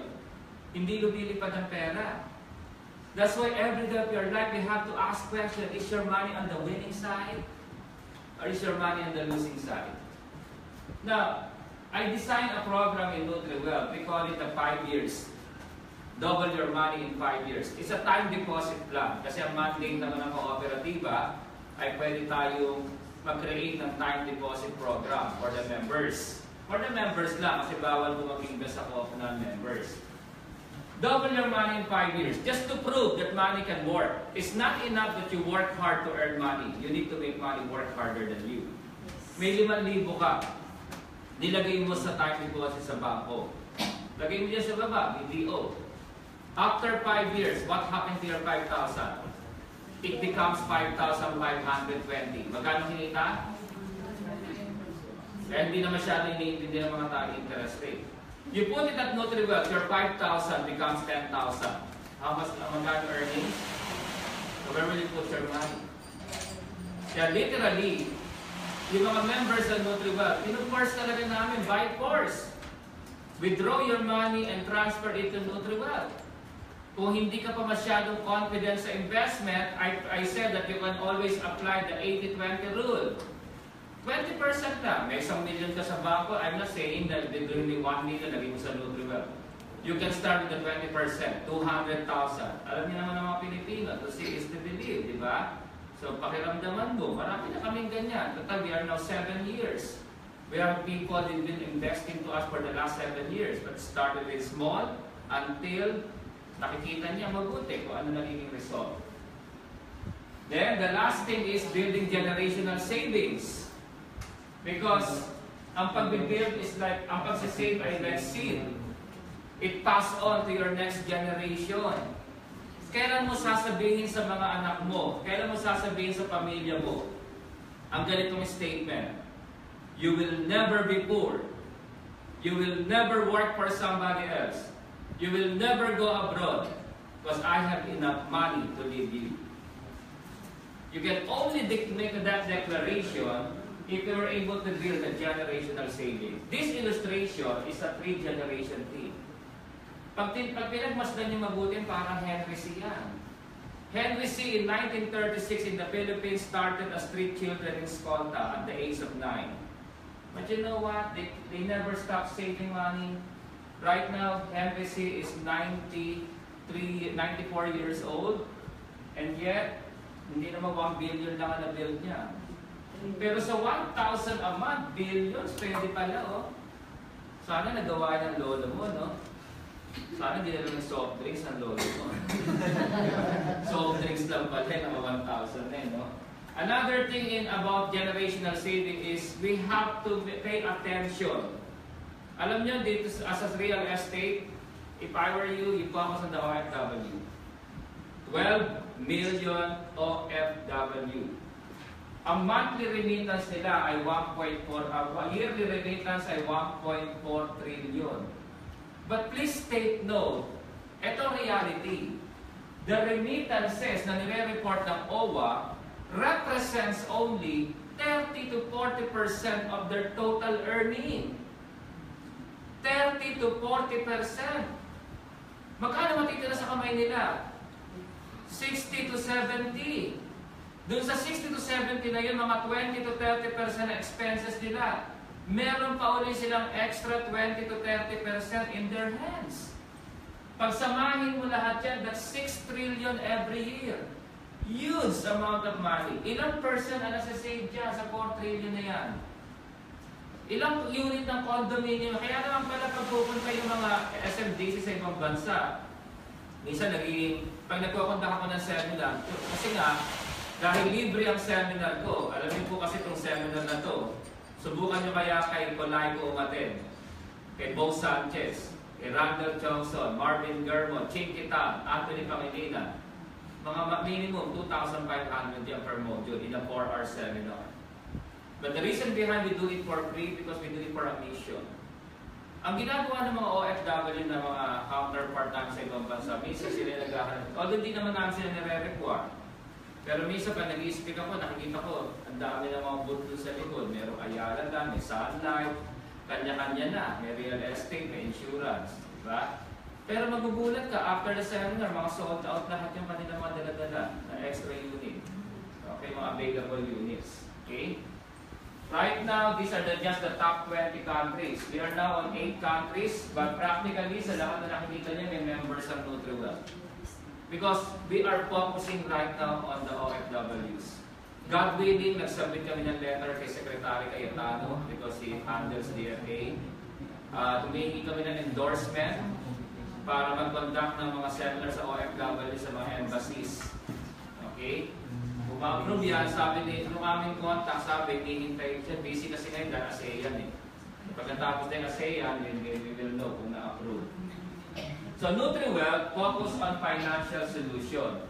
Hindi lumilipad ang pera. That's why every day of your life, you have to ask question, is your money on the winning side? Or is your money on the losing side? Now, I designed a program in NutriWell. We call it the 5 years. Double your money in 5 years. It's a time deposit plan. Kasi ang mandate naman ng kooperatiba ay pwede tayong mag-create ng time deposit program for the members. For the members lang, kasi bawal po mag-invest ako of non-members. Double your money in 5 years, just to prove that money can work. It's not enough that you work hard to earn money. You need to make money work harder than you. May 5,000 ka, nilagay mo sa time deposit sa bangko. Lagay mo dyan sa baba, BDO. After 5 years, what happened to your 5,000? It becomes 5,520. Magkano kinita? Kaya hindi na masyado iniintindi ng mga tao interest rate. You put it at NutriWealth, your 5,000 becomes 10,000. How much ang magkano earnings? So where will you put your money? Kaya literally, yung mga members ng NutriWealth, pinuforce talaga namin by force. Withdraw your money and transfer it to NutriWealth. Kung hindi ka pa masyadong confident sa investment, I, I said that you can always apply the 80-20 rule. 20% lang. May isang million ka sa bangko. I'm not saying that they do only 1 million lagay mo sa NutriWell. You can start with the 20%, 200,000. Alam niyo naman ng mga Pilipino, to see is to believe, di ba? So, pakiramdaman mo, marami na kaming ganyan. Total, we are now 7 years. We have people who've been investing to us for the last 7 years, but started with small until nakikita niya mabuti kung ano nagiging result. Then, the last thing is building generational savings. Because ang pagbibuild is like, ang pagsisave ay like seed. It pass on to your next generation. Kailan mo sasabihin sa mga anak mo, kailan mo sasabihin sa pamilya mo, ang ganitong statement, You will never be poor. You will never work for somebody else. You will never go abroad because I have enough money to leave you. You can only make that declaration if you are able to build a generational savings. This illustration is a three-generation thing. Pag, pag pinagmasdan niyo mabuti, parang Henry C. yan. Henry C. in 1936 in the Philippines started as three children in Skonta at the age of nine. But you know what? They, they never stopped saving money. Right now, Henry C. is 93, 94 years old. And yet, hindi naman 1 billion lang ang na-build niya. Pero sa 1,000 a month, billions, pwede pala, oh. Sana nagawa ng lolo mo, no? Sana dinala ng soft drinks ng lolo mo. soft drinks lang pala, mga 1,000 na eh, no? Another thing in about generational saving is we have to pay attention. Alam niyo, dito sa- as a real estate, if I were you, focus on the OFW. 12 million OFW. Ang monthly remittance nila ay 1.4, uh, yearly remittance ay 1.4 trillion. But please take note, ito reality. The remittances na nire-report ng OWA represents only 30 to 40% of their total earning. 30 to 40%. Magkano matitira sa kamay nila? 60 to 70. Doon sa 60 to 70 na yun, mga 20 to 30% na expenses nila. Meron pa ulit silang extra 20 to 30% in their hands. Pagsamahin mo lahat yan, that's 6 trillion every year. Huge amount of money. Ilang percent ang nasa-save dyan sa 4 trillion na yan? Ilang unit ng condominium? Kaya naman pala pag pupunta yung mga SMDC sa ibang bansa, minsan naging, pag nagkukontak ako ng seminar, kasi nga, dahil libre ang seminar ko, alam niyo po kasi itong seminar na to, subukan niyo kaya kay Colaico umaten, kay Bo Sanchez, kay Randall Johnson, Marvin Germon, Chinky Tam, Anthony Pangilinan, mga minimum 2,500 yan per module in a 4-hour seminar. But the reason behind we do it for free because we do it for a mission. Ang ginagawa ng mga OFW na mga counterpart namin sa ibang bansa, minsan sila naghahanap. Although hindi naman namin sila nire-require. Pero minsan pa nag-i-speak ako, nakikita ko, ang dami ng mga booth sa likod. Merong Ayala lang, may Sunlight, kanya-kanya na. May real estate, may insurance. Diba? Pero magugulat ka, after the seminar, mga sold out lahat yung kanilang mga dala-dala na extra unit. Okay, mga available units. Okay? Right now, these are the, just the top 20 countries. We are now on 8 countries, but practically sa lahat na nakikita niya, may members ng NutriWell. Because we are focusing right now on the OFWs. God willing, nagsubmit kami ng letter kay Secretary Cayetano because he handles DFA. Uh, tumingi kami ng endorsement para mag-conduct ng mga seminars sa OFW sa mga embassies. Okay? Umapprove yan, sabi ni, nung aming contact, sabi, hihintay siya, busy kasi ngayon dahil ASEAN eh. Pagkatapos din ASEAN, then we will know kung na-approve. So NutriWell focus on financial solution.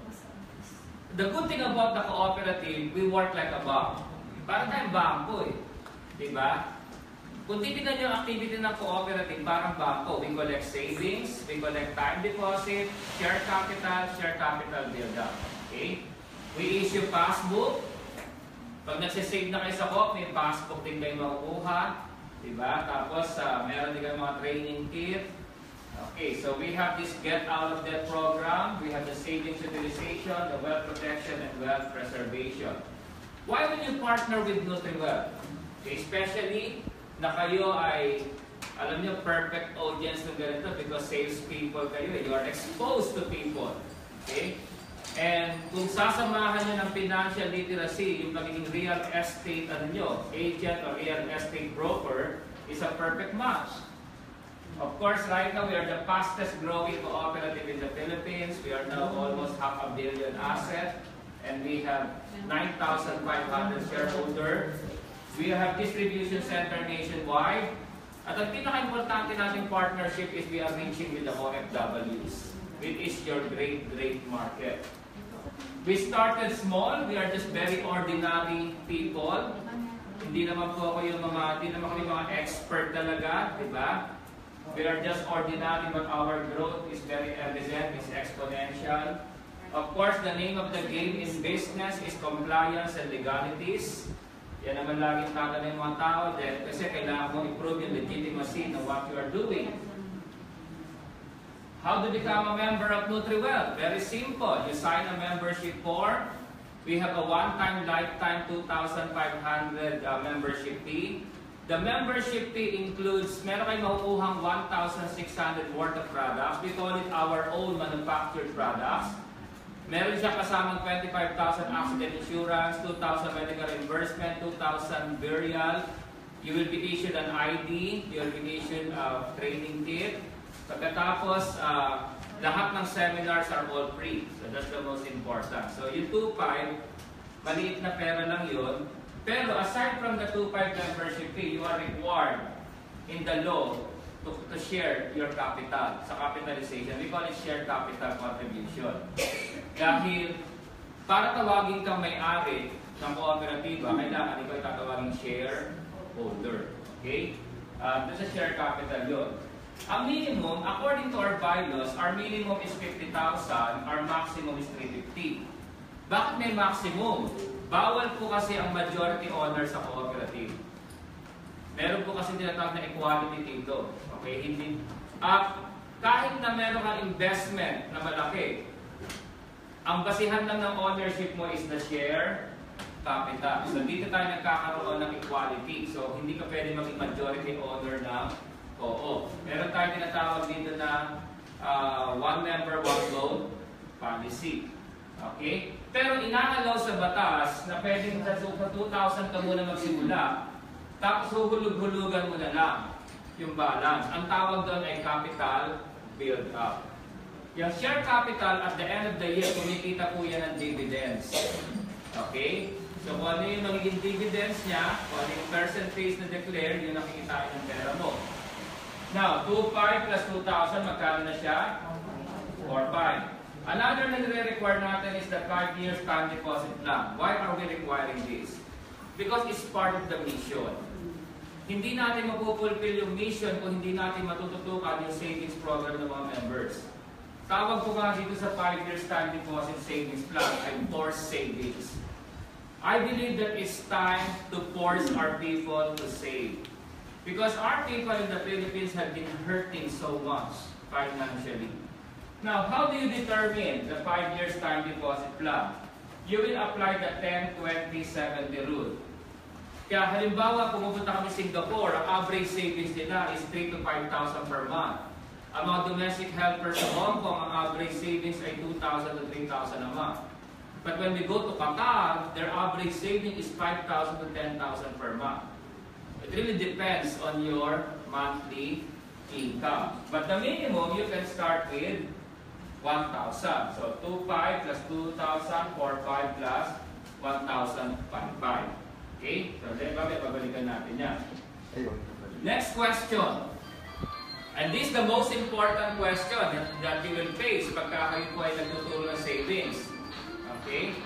The good thing about the cooperative, we work like a bank. Parang tayong bangko eh. Diba? Kung titignan niyo ang activity ng cooperative, parang bangko. We collect savings, we collect time deposit, share capital, share capital build up. Okay? We issue passbook. Pag nagsisave na kayo sa coop, may passbook din kayo makukuha. Diba? Tapos, uh, meron din kayo mga training kit. Okay, so we have this get out of debt program, we have the savings utilization, the wealth protection, and wealth preservation. Why would you partner with NutriWell? Okay, especially na kayo ay, alam niyo, perfect audience ng ganito because salespeople kayo, eh. you are exposed to people. Okay? And kung sasamahan niyo ng financial literacy, yung pagiging real estate ano nyo, agent or real estate broker, is a perfect match. Of course, right now we are the fastest growing cooperative in the Philippines. We are now almost half a billion asset and we have 9,500 shareholders. We have distribution center nationwide. At ang pinaka-importante nating partnership is we are reaching with the OFWs, which is your great, great market. We started small. We are just very ordinary people. Hindi naman po ako yung mga, hindi naman kami mga expert talaga, di ba? We are just ordinary, but our growth is very evident, is exponential. Of course, the name of the game in business is compliance and legalities. Yan naman laging tatanong ng mga tao dahil kasi kailangan mo i-prove yung legitimacy ng what you are doing. How to become a member of NutriWell? Very simple. You sign a membership form. We have a one-time lifetime 2,500 uh, membership fee. The membership fee includes, meron kayong makukuhang 1,600 worth of products. We call it our own manufactured products. Meron siya kasamang 25,000 accident insurance, 2,000 medical reimbursement, 2,000 burial. You will be issued an ID, you will be issued a training kit. Pagkatapos, uh, lahat ng seminars are all free. So that's the most important. So yung 2.5, maliit na pera lang yun. Pero aside from the 2.5 membership fee, you are required in the law to, to share your capital sa capitalization. We call it share capital contribution. Dahil para tawagin kang may-ari ng kooperatiba, kailangan ikaw tatawagin shareholder. Okay? Uh, sa share capital yun. Ang minimum, according to our bylaws, our minimum is 50,000, our maximum is 350. Bakit may maximum? Bawal po kasi ang majority owner sa cooperative. Meron po kasi tinatawag na equality dito. Okay, hindi... Uh, kahit na meron kang investment na malaki, ang basihan lang ng ownership mo is the share capital. So dito tayo nagkakaroon ng equality. So hindi ka pwede maging majority owner ng Oo. Meron tayo tinatawag dito na uh, one member, one vote policy. Okay? Pero inaalaw sa batas na pwedeng sa 2,000 ka muna magsimula, tapos huhulog-hulugan mo na lang yung balance. Ang tawag doon ay capital build up. Yung share capital at the end of the year, kumikita po yan ng dividends. Okay? So kung ano yung magiging dividends niya, kung ano yung percentage na declare, yun ang kikitain ng pera mo. Now, 2.5 plus 2,000, magkano na siya? 4.5. Another na nire-require natin is the 5 years time deposit plan. Why are we requiring this? Because it's part of the mission. Hindi natin mapupulfill yung mission kung hindi natin matututukan yung savings program ng mga members. Tawag ko nga dito sa 5 years time deposit savings plan ay forced savings. I believe that it's time to force our people to save. Because our people in the Philippines have been hurting so much financially. Now, how do you determine the 5 years time deposit plan? You will apply the 10-20-70 rule. Kaya halimbawa, pumupunta kami Singapore, ang average savings nila is 3 to 5,000 per month. Ang mga domestic helpers sa Hong Kong, ang average savings ay 2,000 to 3,000 a month. But when we go to Qatar, their average saving is 5,000 to 10,000 per month. It really depends on your monthly income. But the minimum, you can start with 1,000. So 2,500 plus 2,000, 4,500 plus 1,005. Okay? So then, babay, babalikan natin yan. Next question. And this is the most important question that, that you will face pagka kayo po ay nagtuturo ng savings. Okay?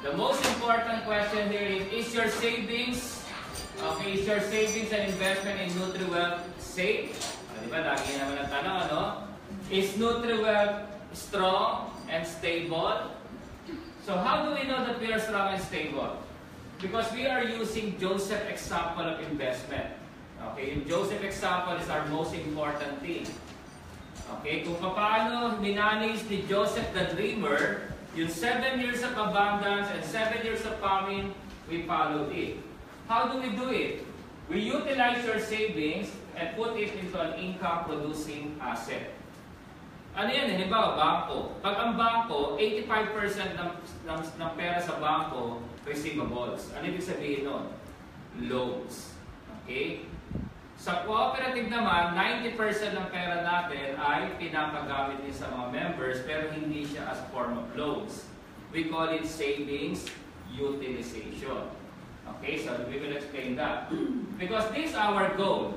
The most important question here is, is your savings, okay, is your savings and investment in NutriWealth safe? Ah, di ba, lagi naman ang tanong, ano? Is NutriWealth strong and stable? So how do we know that we are strong and stable? Because we are using Joseph example of investment. Okay, yung Joseph example is our most important thing. Okay, kung paano minanage ni Joseph the Dreamer, yung 7 years of abundance and 7 years of famine, we followed it. How do we do it? We utilize your savings and put it into an income-producing asset. Ano yan? Halimbawa, bangko. Pag ang bangko, 85% ng, ng, ng pera sa bangko, receivables. Ano ibig sabihin nun? Loans. Okay? Sa cooperative naman, 90% ng pera natin ay pinapagamit din sa mga members pero hindi siya as form of loans. We call it savings utilization. Okay, so we will explain that. Because this is our goal.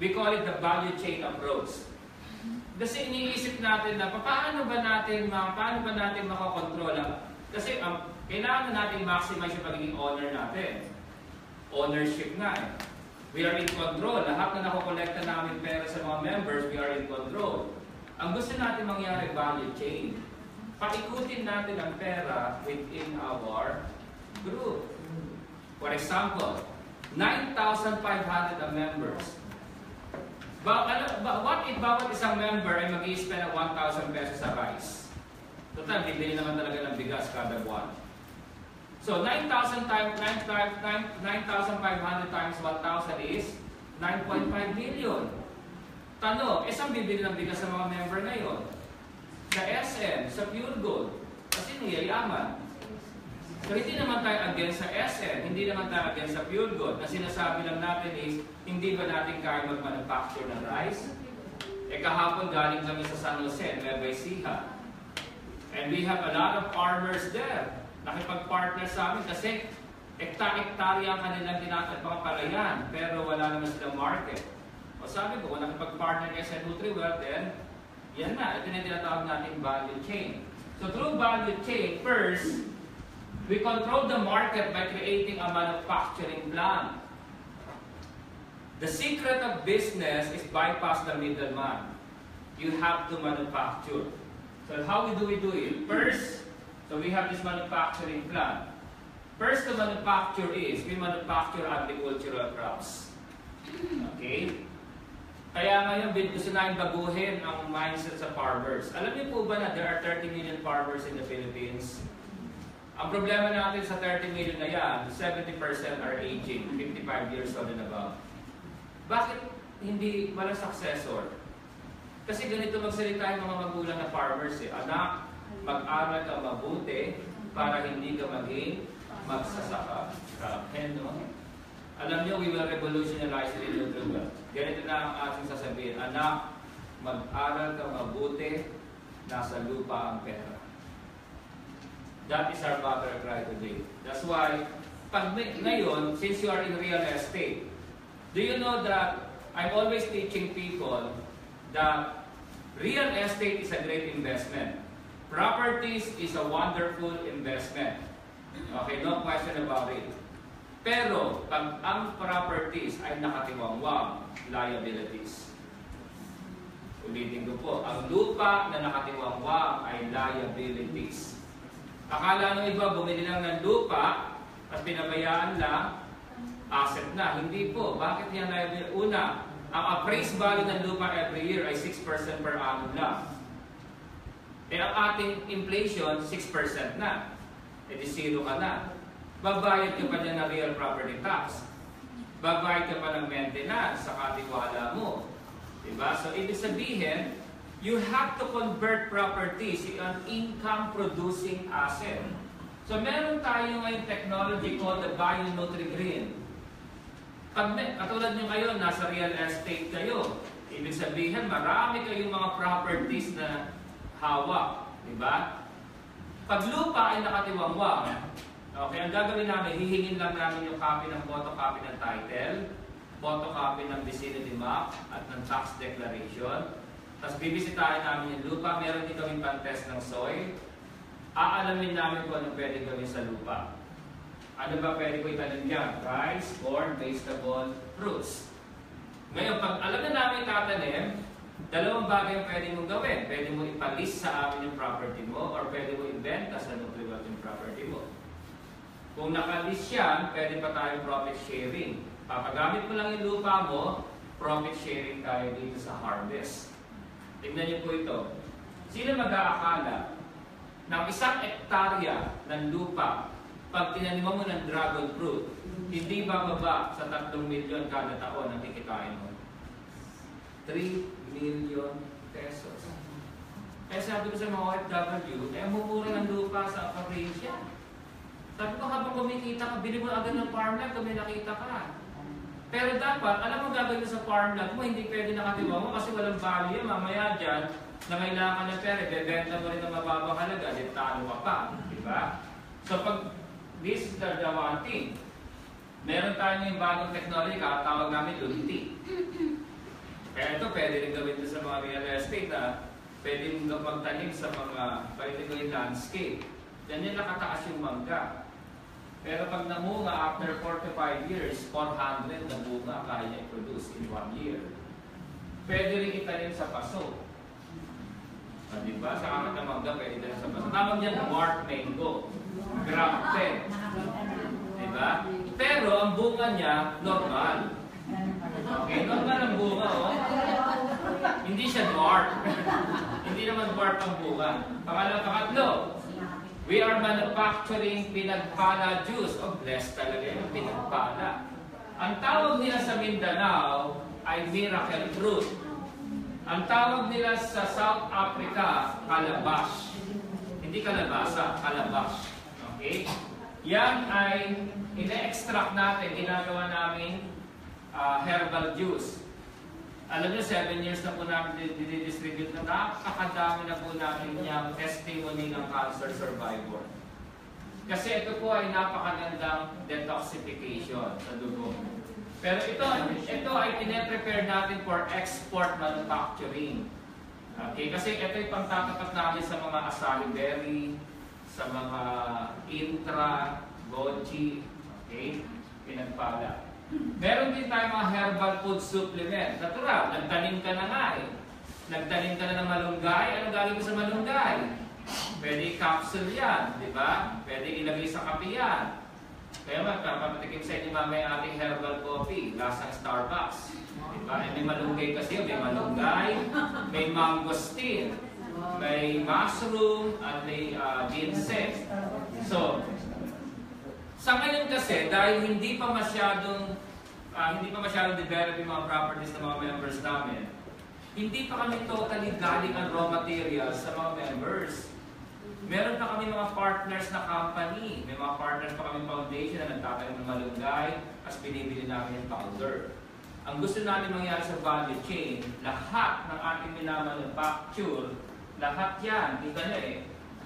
We call it the value chain approach. Kasi iniisip natin na paano ba natin ma paano ba natin makakontrol ang kasi um, kailangan natin maximize yung pagiging owner natin. Ownership nga eh. We are in control. Lahat na nakokolekta namin pera sa mga members, we are in control. Ang gusto natin mangyari, value chain. Paikutin natin ang pera within our group. For example, 9,500 ang members. Ba, ano, what if bawat isang member ay mag spend ng 1,000 pesos sa rice? Total, bibili naman talaga ng bigas kada buwan. So 9,000 times 9,500 times 1,000 is 9.5 million. Tanong, saan bibili ng bigas sa mga member ngayon? Sa SM, sa Pure Gold. Kasi niyayaman. So hindi naman tayo against sa SM, hindi naman tayo against sa Pure Gold. Ang sinasabi lang natin is, hindi ba natin kaya mag-manufacture ng rice? Eh kahapon galing kami sa San Jose, Nueva Ecija. And we have a lot of farmers there. Nakipag-partner sa amin kasi ekta-ektarya ang kanilang tinatag mga palayan, pero wala naman silang market. O sabi ko, kung nakipag-partner kayo sa NutriWell, then yan na, ito na yung tinatawag natin value chain. So through value chain, first, we control the market by creating a manufacturing plant. The secret of business is bypass the middleman. You have to manufacture. So how do we do it? First, so we have this manufacturing plant. First to manufacture is, we manufacture agricultural crops. Okay? Kaya ngayon, gusto namin baguhin ang mindset sa farmers. Alam niyo po ba na there are 30 million farmers in the Philippines? Ang problema natin sa 30 million na yan, 70% are aging, 55 years old and above. Bakit hindi walang successor? Kasi ganito magsalita yung mga magulang na farmers eh. Anak, mag-aral ka mabuti para hindi ka maging magsasaka. Grabe, no? Alam niyo, we will revolutionize the Nutriwell. Ganito na ang ating sasabihin. Anak, mag-aral ka mabuti, nasa lupa ang pera. That is our battle cry today. That's why, pag ngayon, since you are in real estate, do you know that I'm always teaching people that real estate is a great investment. Properties is a wonderful investment. Okay, no question about it. Pero, pag ang properties ay nakatiwangwang, liabilities. Ulitin ko po, ang lupa na nakatiwangwang ay liabilities. Akala ng iba, bumili lang ng lupa at pinabayaan lang, asset na. Hindi po. Bakit yan liability? Una, ang appraised value ng lupa every year ay 6% per annum lang. Eh ang ating inflation, 6% na. E di zero ka na. Babayad ka pa dyan ng real property tax. Babayad ka pa ng maintenance sa katiwala mo. Diba? So, ibig sabihin, you have to convert properties in an income-producing asset. So meron tayo ngayong technology called the Bio-Nutri-Green. Pag may, katulad nyo ngayon, nasa real estate kayo, ibig sabihin, marami kayong mga properties na hawak. Di ba? Pag lupa ay nakatiwangwang, okay, ang gagawin namin, hihingin lang namin yung copy ng photocopy ng title, photocopy ng vicinity map, at ng tax declaration. Tapos bibisitahin namin yung lupa, meron din kami pan-test ng soil. Aalamin namin kung anong pwede gawin sa lupa. Ano ba pwede ko itanim dyan? Rice, corn, vegetable, fruits. Ngayon, pag alam na namin tatanim, dalawang bagay ang pwede mong gawin. Pwede mo ipalis sa amin yung property mo or pwede mo ibenta sa Nutriwat yung property mo. Kung nakalis yan, pwede pa tayong profit sharing. Papagamit mo lang yung lupa mo, profit sharing tayo dito sa harvest. Tignan niyo po ito. Sino mag-aakala ng isang ektarya ng lupa pag tinaniman mo ng dragon fruit, hindi bababa sa 3 milyon kada taon ang kikitain mo? 3 million pesos. Kaya sabi ko sa mga OFW, eh mumura ng lupa sa probinsya. Sabi ko habang kumikita ka, bili agad ng farmland kung may nakita ka. Pero dapat, alam mo gagawin sa farmland mo, hindi pwede nakatiwa mo kasi walang value. Mamaya dyan, na kailangan ka ng pera, bebenta mo rin ng mababang halaga, di talo ka pa. Di ba? So pag, this is the, the one thing. Meron tayo yung bagong technology, kakatawag namin lunti. Kaya ito, pwede rin gawin sa mga real estate, ha? Pwede mong magtanim sa mga, pwede ko yung landscape. Yan yung nakataas yung mangga. Pero pag namunga after 4 to 5 years, 400 na bunga kaya i-produce in 1 year. Pwede rin itanim sa paso. Ah, di ba? Sa kamat na mangga, pwede itanim sa paso. Tawag niyan dwarf mango. Grafted. Di ba? Pero ang bunga niya, normal. Okay, normal ang bunga, oh. Hindi siya dwarf. Hindi naman dwarf ang bunga. Pangalawa, pangatlo, We are manufacturing pinagpala juice. Oh, blessed talaga yung pinagpala. Ang tawag nila sa Mindanao ay miracle fruit. Ang tawag nila sa South Africa, calabash. Hindi kalabasa, calabash. Okay? Yan ay ine-extract natin, ginagawa namin uh, herbal juice. Alam niyo, 7 years na po namin didistribute na napakadami na po namin yung testimony ng cancer survivor. Kasi ito po ay napakagandang detoxification sa dugo. Pero ito, ito ay pine-prepare natin for export manufacturing. Okay, kasi ito ay pangtatapat namin sa mga asahi berry, sa mga intra, goji, okay, pinagpala. Meron din tayong mga herbal food supplement. Natural, nagtanim ka na nga eh. Nagtanim ka na ng malunggay, ano gagawin mo sa malunggay? Pwede capsule yan, di ba? Pwede ilagay sa kape yan. Kaya magpapatikim sa inyo mamaya ating herbal coffee, lasang Starbucks. Di ba? Eh, may malunggay kasi, may malunggay, may mangosteen, may mushroom, at may uh, ginseng. So, sa ngayon kasi, dahil hindi pa masyadong uh, hindi pa masyadong develop yung mga properties ng mga members namin, hindi pa kami totally galing ang raw materials sa mga members. Meron pa kami mga partners na company. May mga partners pa kami foundation na nagtatanim ng malunggay at binibili namin yung powder. Ang gusto namin mangyari sa value chain, lahat ng ating minamanufacture, lahat yan, kita nyo eh,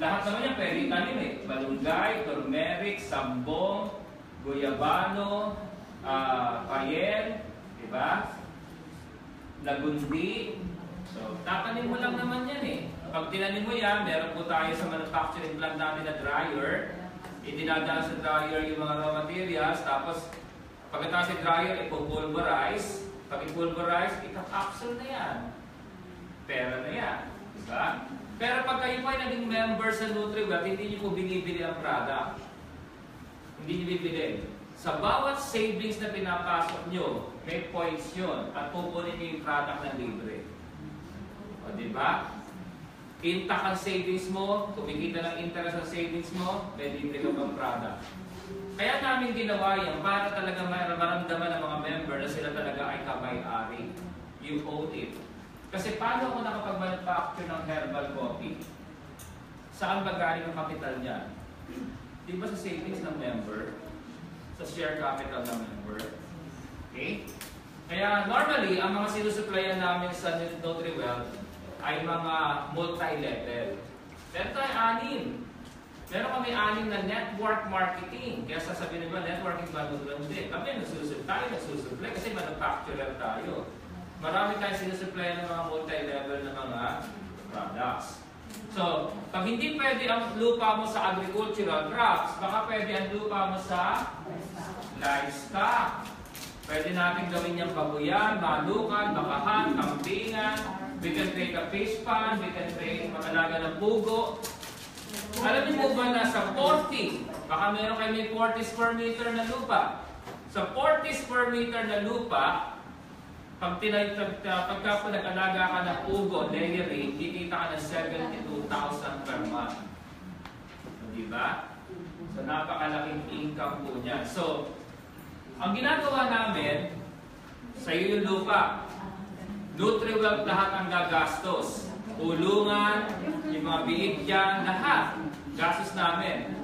lahat naman yan pwede itanim eh. Malunggay, turmeric, sambong, guyabano, uh, payen, di ba? Lagundi. So, tatanim mo lang naman yan eh. Pag tinanim mo yan, meron po tayo sa manufacturing plant natin na dryer. Idinadaan sa dryer yung mga raw materials. Tapos, pagkatapos sa dryer, ipupulverize. Pag ipulverize, ika-capsule na yan. Pera na yan. Diba? Pero pag kayo po ay naging member sa NutriWeb, hindi niyo po binibili ang product. Hindi niyo bibili. Sa bawat savings na pinapasok nyo, may points yun at pupunin niyo yung product na libre. O, di ba? Intact ang savings mo, kumikita ng interest ang savings mo, may libre ka pang product. Kaya namin ginawa yan para talaga maramdaman ng mga member na sila talaga ay kamay-ari. You own it. Kasi paano ako nakapag-manufacture ng herbal coffee? Saan ba galing ang capital niya? Di ba sa savings ng member? Sa share capital ng member? Okay? Kaya normally, ang mga sinusupplyan namin sa NutriWell ay mga multi-level. Meron tayo anim. Meron kami anim na network marketing. Kaya sasabihin nila, networking ba lang din? Kami nagsusupply, tayo nagsusupply kasi manufacturer tayo. Marami tayong sinusupply ng mga multi-level na mga products. So, pag hindi pwede ang lupa mo sa agricultural crops, baka pwede ang lupa mo sa livestock. Pwede natin gawin niyang babuyan, malukan, bakahan, kambingan. We can create a fish pond, we can create pangalaga ng pugo. Alam niyo po ba na sa 40, baka meron kayo may 40 square meter na lupa. Sa 40 square meter na lupa, pag tinay, pag, pagka po nag-alaga ka ng pugo, dairy, kikita ka ng 72,000 per month. So, di ba? So, napakalaking income po niya. So, ang ginagawa namin, sa yung lupa. NutriWell lahat ang gagastos. Ulungan, yung mga biig lahat. Gastos namin.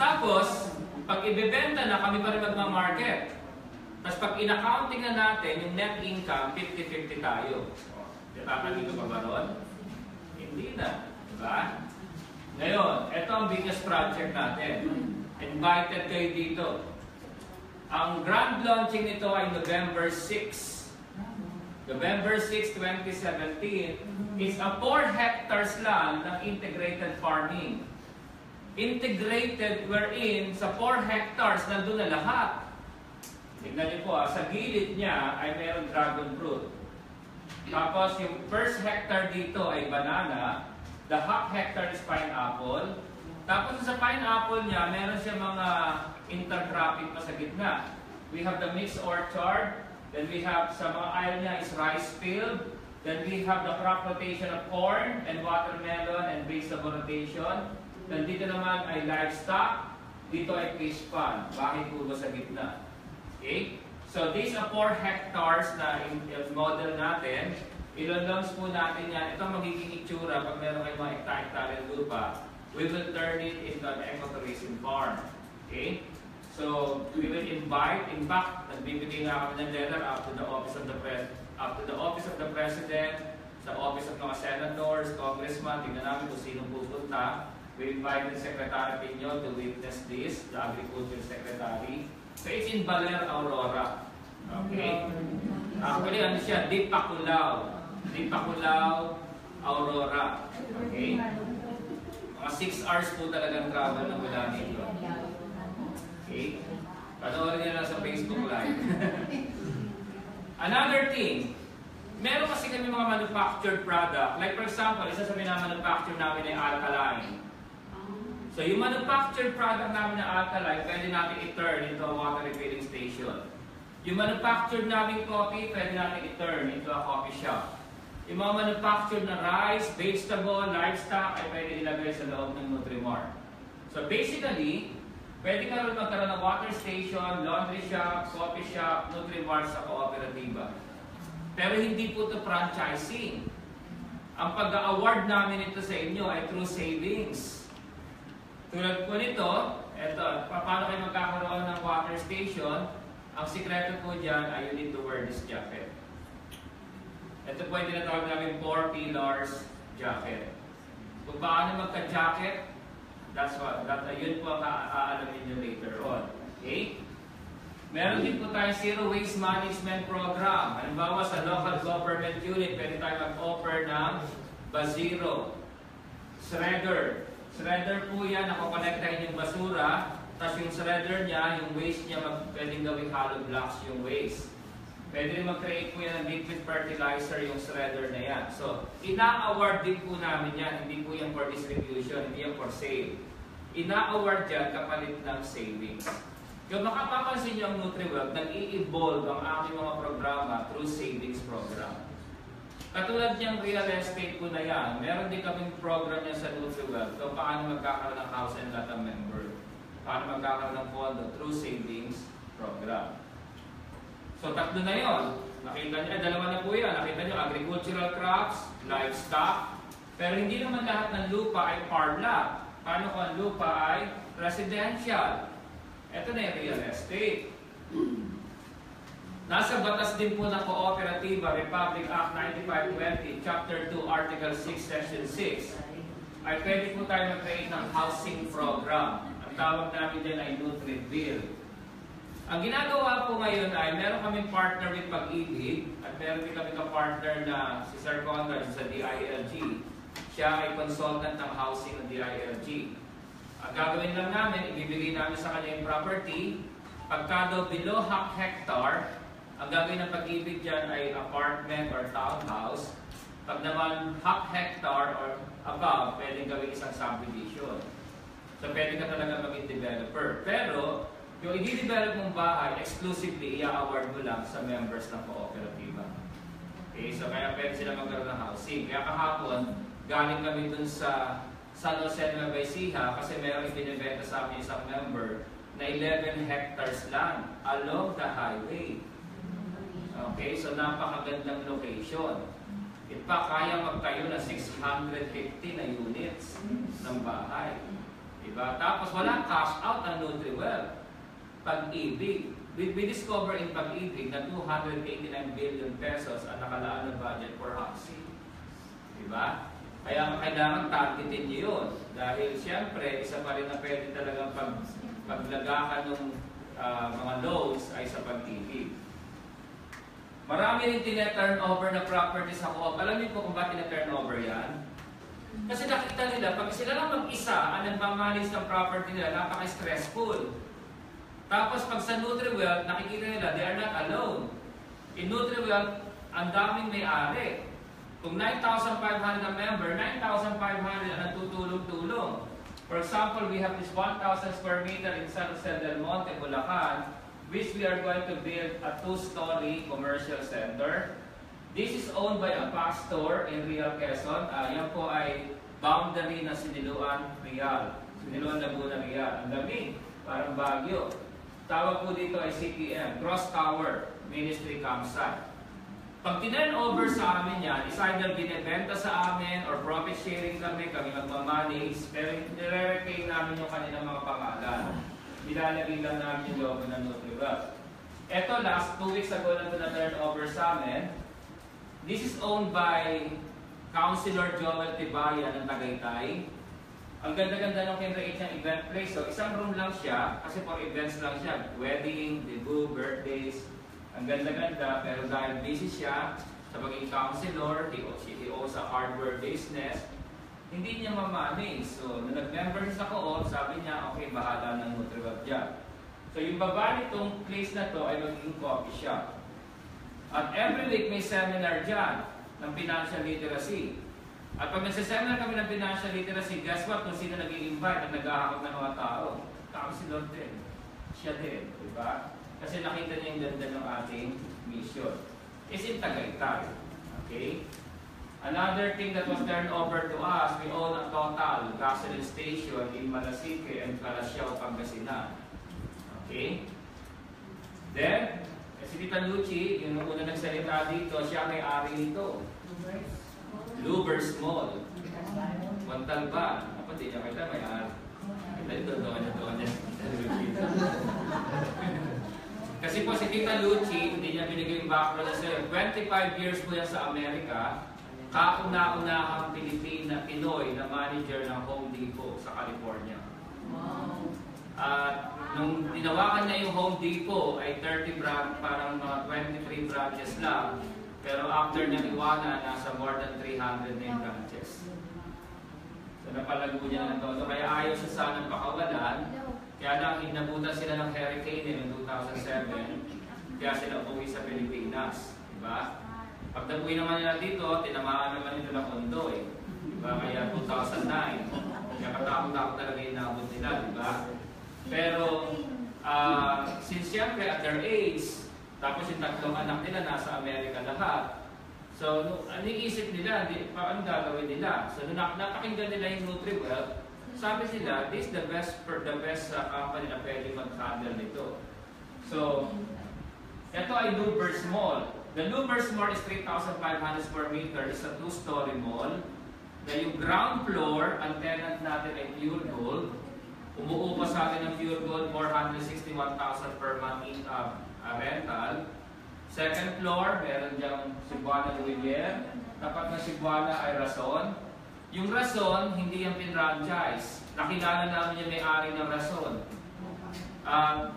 Tapos, pag ibebenta na, kami pa rin magma-market. Tapos pag in-accounting na natin, yung net income, 50-50 tayo. Nakakaligo pa ba ron? Hindi na. Diba? Ngayon, ito ang biggest project natin. Invited kayo dito. Ang grand launching nito ay November 6. November 6, 2017 is a 4 hectares lang ng integrated farming. Integrated wherein sa 4 hectares nandun na lahat. Tignan niyo po, ah, sa gilid niya ay mayroong dragon fruit. Tapos yung first hectare dito ay banana, the half hectare is pineapple. Tapos sa pineapple niya, meron siya mga intercropping pa sa gitna. We have the mixed orchard, then we have sa mga aisle niya is rice field, then we have the crop rotation of corn and watermelon and vegetable rotation. Then dito naman ay livestock, dito ay fish pond, bahay kubo sa gitna. Okay? So these are 4 hectares na model natin. Ilonlongs po natin yan. Ito magiging itsura pag meron kayong mga hektar-hektar lupa. We will turn it into an ecotourism farm. Okay? So, we will invite, in fact, nagbibigay nga kami ng letter up to the office of the pres up to the office of the president, sa office of mga senators, congressman, tingnan namin kung sino pupunta. We invite the Secretary Pino to witness this, the Agriculture Secretary. So it's in Baler, Aurora. Okay? Actually, ano siya? Dipakulaw. Dipakulaw, Aurora. Okay? Mga 6 hours po talagang travel na mula dito. Okay? Panoorin niyo lang sa Facebook Live. Another thing, meron kasi kami mga manufactured product. Like for example, isa sa minamanufacture namin ay alkaline. So yung manufactured product namin na alkaline, pwede natin i-turn into a water refilling station. Yung manufactured namin coffee, pwede natin i-turn into a coffee shop. Yung mga manufactured na rice, vegetable, livestock, ay pwede ilagay sa loob ng Nutrimart. So basically, pwede ka rin magkaroon ng water station, laundry shop, coffee shop, Nutrimart sa kooperatiba. Pero hindi po ito franchising. Ang pag-award namin ito sa inyo ay through savings. Tulad po nito, eto, pa- paano kayo magkakaroon ng water station? Ang sikreto po dyan ay you need to wear this jacket. Ito po yung tinatawag namin 4 pillars jacket. Kung paano magka-jacket, that's what, that, yun po ang aalamin nyo later on. Okay? Meron din po tayo Zero Waste Management Program. Halimbawa sa local government unit, pwede tayo mag-offer ng Bazero, Shredder. Shredder po yan, nakakonektahin yung basura, tapos yung shredder niya, yung waste niya, mag, pwedeng gawing hollow blocks yung waste. Pwede rin mag-create po yan ng liquid fertilizer yung shredder na yan. So, ina-award din po namin yan. Hindi po yan for distribution, hindi yan for sale. Ina-award yan kapalit ng savings. Kung makapapansin niyo ang NutriWell, nag-i-evolve ang aming mga programa through savings program. Katulad niyang real estate po na yan, meron din kaming program niya sa NutriWell kung paano magkakaroon ng house and lot member. Paano magkakaroon ng pondo through savings program. So tatlo na yon. Nakita niyo, eh, dalawa na po yan. Nakita niyo, agricultural crops, livestock. Pero hindi naman lahat ng lupa ay farm. Paano kung ang lupa ay residential? Ito na yung real estate. Nasa batas din po ng Kooperatiba Republic Act 9520, Chapter 2, Article 6, Section 6, ay pwede po tayo mag-create ng housing program. Ang tawag namin din ay Nutri Bill. Ang ginagawa po ngayon ay meron kaming partner with Pag-ibig at meron din kami ka-partner na si Sir Conrad sa DILG. Siya ay consultant ng housing ng DILG. Ang gagawin lang namin, ibibigay namin sa kanya yung property. Pagka below half hectare, ang gagawin ng pag-ibig dyan ay apartment or townhouse. Pag naman half hectare or above, pwedeng gawin isang subdivision. So pwede ka talaga maging developer. Pero, yung i-develop mong bahay, exclusively i-award mo lang sa members ng kooperatiba. Okay, so kaya pwede sila magkaroon ng housing. Kaya kahapon, galing kami dun sa San Jose Nueva Ecija kasi meron ibinibenta sa amin isang member na 11 hectares land along the highway. Okay, so napakagandang location. In fact, kaya magtayo ng 650 na units ng bahay. Diba? Tapos walang cash out ang NutriWell. Pag-ibig. We, we discover in Pag-ibig na 289 billion pesos ang nakalaan ng budget for housing. Diba? Kaya kailangan targetin niyo yun. Dahil siyempre, isa pa rin na pwede talagang pag, paglagakan ng ah, mga loans ay sa pag-ibig. Marami rin tine-turnover na property sa co-op. Alam niyo po kung bakit tine-turnover yan? Kasi nakita nila, pag sila lang mag-isa ang nagmamanage ng property nila, napaka-stressful. Tapos pag sa NutriWealth, nakikita nila, they are not alone. In NutriWealth, ang daming may-ari. Kung 9,500 na member, 9,500 ang natutulong-tulong. For example, we have this 1,000 square meter in San Jose del Monte, Bulacan, which we are going to build a two-story commercial center. This is owned by a pastor in Real Quezon. Ah, yan po ay boundary ng Siniluan, Real. Siniluan, Laguna, Real. Ang dami, parang Baguio. Tawag po dito ay CPM, Cross Tower Ministry Campsite. Pag tinurn over sa amin yan, is either binibenta sa amin or profit sharing kami, kami magmamanage, pero nire-repay namin yung kanilang mga pangalan. Nilalagay lang namin yung logo ng NutriWell. Ito, last two weeks ago lang ito na-turn over sa amin. This is owned by Councilor Joel Tibaya ng Tagaytay. Ang ganda-ganda ng kinreate niyang event place. So, isang room lang siya, kasi for events lang siya. Wedding, debut, birthdays. Ang ganda-ganda, pero dahil busy siya sa pagiging counselor, he, he owns a hardware business, hindi niya mamanage. So, nung nag-member sa co-op, sabi niya, okay, bahala ng NutriWeb dyan. So, yung baba nitong place na to ay magiging coffee shop. At every week may seminar dyan ng financial literacy. At pag nagsiseminar kami ng financial literacy, guess what? Kung sino nag-i-invite at nag-ahakot ng mga tao, counselor din. Siya din, di ba? Kasi nakita niya yung ganda ng ating mission. Is in Tagaytay. Okay? Another thing that was turned over to us, we own a total gasoline station in Malasique and Calasiao, Pangasinan. Okay? Then, si Tita Luchi, yung una nagsalita dito, siya may-ari nito. Lubers Mall. Montalban. Ako, di niya kita may-ari. Ito, doon niya, doon niya. Kasi po si Tita Luchi, hindi niya binigay yung background sa'yo. 25 years po yan sa Amerika. Kauna-unahang Pilipina, Pinoy na manager ng Home Depot sa California. At nung tinawakan niya yung Home Depot ay 30 branch, parang mga 23 branches lang. Pero after niya iwanan, nasa more than 300 na yung branches. So napalago niya ng todo. Kaya ayaw siya sanang pakawalan. Kaya lang, inabutan sila ng hurricane noong 2007. Kaya sila umuwi sa Pilipinas. Diba? Pag nabuwi naman nila dito, tinamaan naman nila ng kondo eh. Diba? Kaya 2009. Kaya katakot-takot talaga yung nabot nila. Diba? Pero, ah, since siyempre at their age, tapos yung tatlong anak nila nasa Amerika lahat, So, no, ano yung isip nila? Di, paano gagawin nila? So, nung napakinggan nila yung NutriWell, sabi sila, this is the best for the best uh, company na pwede mag-handle nito. So, ito ay Luber Small. The Lubers Mall is 3,500 square meter. It's a two-story mall. Na yung ground floor, ang tenant natin ay Pure Gold. Umuupa sa atin ng Pure Gold, 461,000 per month in uh, uh, rental. Second floor, meron diyang Cebuana Lumiere. Tapat ng Cebuana ay Rason. Yung Rason, hindi yung pinranchise. Nakilala namin yung may-ari ng Rason. Uh,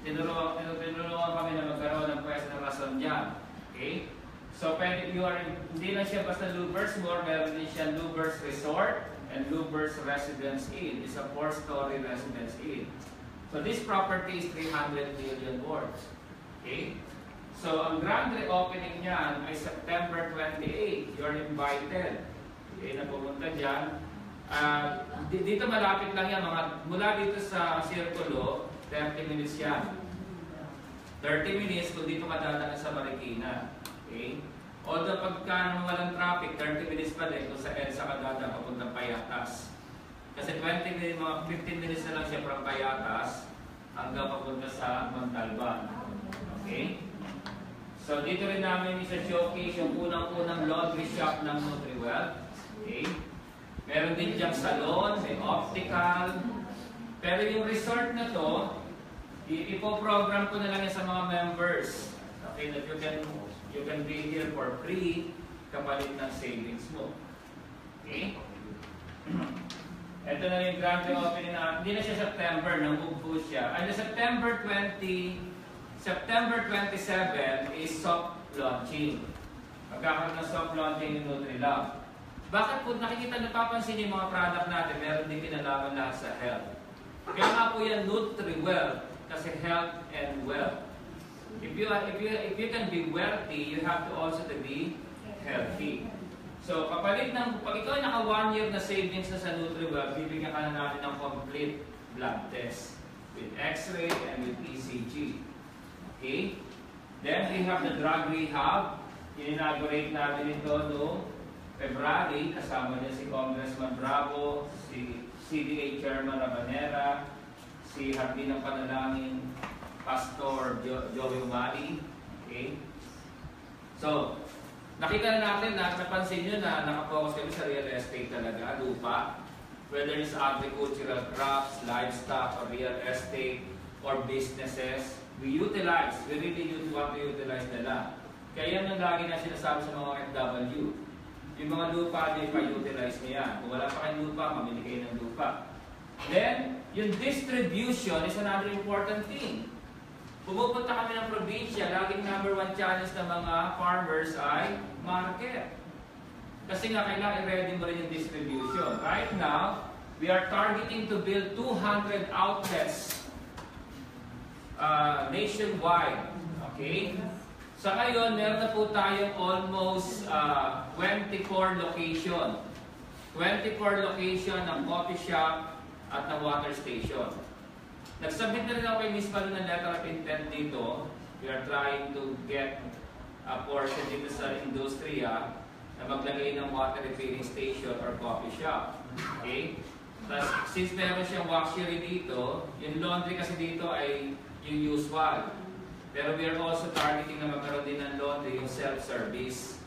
tinulungan, tinulungan kami na magkaroon ng pwesto ng Rason dyan. Okay? So, pwede, you are, hindi lang siya basta Lubers Mall, meron din siya Lubers Resort and Lubers Residence Inn. It's a four-story residence inn. So, this property is 300 million worth. Okay? So, ang grand reopening niyan ay September 28. You're invited. Okay, na pumunta dyan. Di- dito malapit lang yan, mga, mula dito sa Circulo, 30 minutes yan. 30 minutes kung dito ka dadaan sa Marikina. Okay? Although pagka naman walang traffic, 30 minutes pa din kung sa EDSA ka dadaan papuntang Payatas. Kasi 20 minutes, mga 15 minutes na lang siya from Payatas hanggang papunta sa Montalban. Okay? So dito rin namin isa showcase yung unang-unang laundry shop ng NutriWell. Okay? Meron din diyang salon, may optical. Pero yung resort na to, ipo-program ko na lang sa mga members. Okay, that you can you can be here for free kapalit ng savings mo. Okay? Ito na yung grand reopening na, hindi na siya September, nang-move siya. Ano, September 20, September 27 is soft launching. Magkakaroon ng soft launching ng Nutrilab. Bakit po nakikita, napapansin yung mga product natin, meron din kinalaman lahat sa health. Kaya nga po yan NutriWell, kasi health and wealth. If you, are, if, you, if you can be wealthy, you have to also to be healthy. So, kapalit ng, pag ikaw ay naka one year na savings na sa NutriWell, bibigyan ka na natin ng complete blood test with X-ray and with ECG. Okay? Then we have the drug rehab. In-inaugurate natin ito noong February. Kasama niya si Congressman Bravo, si CDA Chairman Rabanera, si Hardin ng Panalangin, Pastor jo Joey Umali. Okay? So, nakita na natin na napansin nyo na nakapokus kami sa real estate talaga, lupa. Whether it's agricultural crops, livestock, or real estate, or businesses, we utilize, we really use want to utilize nila. Kaya yan ang lagi na sinasabi sa mga FW. Yung mga lupa, di pa utilize niya. Kung wala pa kayong lupa, mamili kayo ng lupa. Then, yung distribution is another important thing. Pumupunta kami ng probinsya, laging number one challenge ng mga farmers ay market. Kasi nga, kailangan i-ready mo rin yung distribution. Right now, we are targeting to build 200 outlets uh, nationwide. Okay? Sa ngayon, meron na po tayong almost uh, 24 location. 24 location ng coffee shop at ng water station. Nagsubmit na rin ako kay Miss Palu ng letter of intent dito. We are trying to get a portion dito sa industriya na maglagay ng water refilling station or coffee shop. Okay? Tapos, since meron siyang washery dito, yung laundry kasi dito ay yung usual. Pero we are also targeting na magkaroon din ng laundry, yung self-service.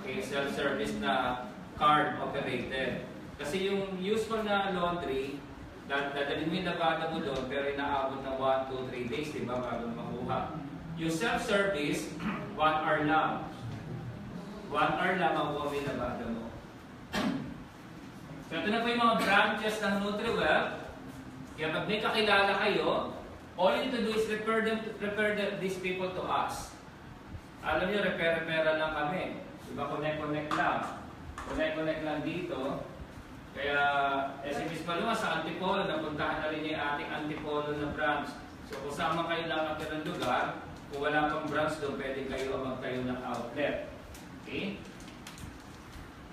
Okay, self-service na card operated. Kasi yung usual na laundry, dad- dadalhin mo yung labada mo doon, pero inaabot ng 1, 2, 3 days, di ba, bago makuha. Yung self-service, 1 hour lang. 1 hour lang makuha mo yung labada mo. So ito na po yung mga branches ng NutriWell. Kaya pag may kakilala kayo, all you need to do is refer, them, refer the, these people to us. Alam niyo, repair-repair lang kami. Diba, connect-connect lang. Connect-connect lang dito. Kaya, eh, sa Antipolo, napuntahan na rin yung ating Antipolo na branch. So, kung saan man kayo lang ng lugar, kung wala pang branch doon, pwede kayo magtayo ng outlet. Okay?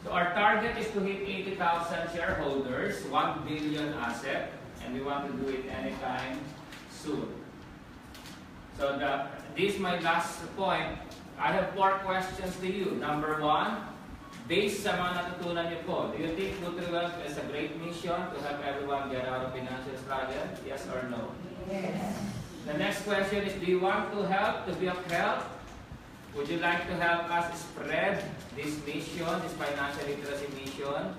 So, our target is to hit 80,000 shareholders, 1 billion asset, and we want to do it anytime soon. So, the, this is my last point. I have four questions to you. Number one, based sa mga natutunan niyo po, do you think NutriWell is a great mission to help everyone get out of financial struggle? Yes or no? Yes. The next question is, do you want to help, to be of help Would you like to help us spread this mission, this financial literacy mission?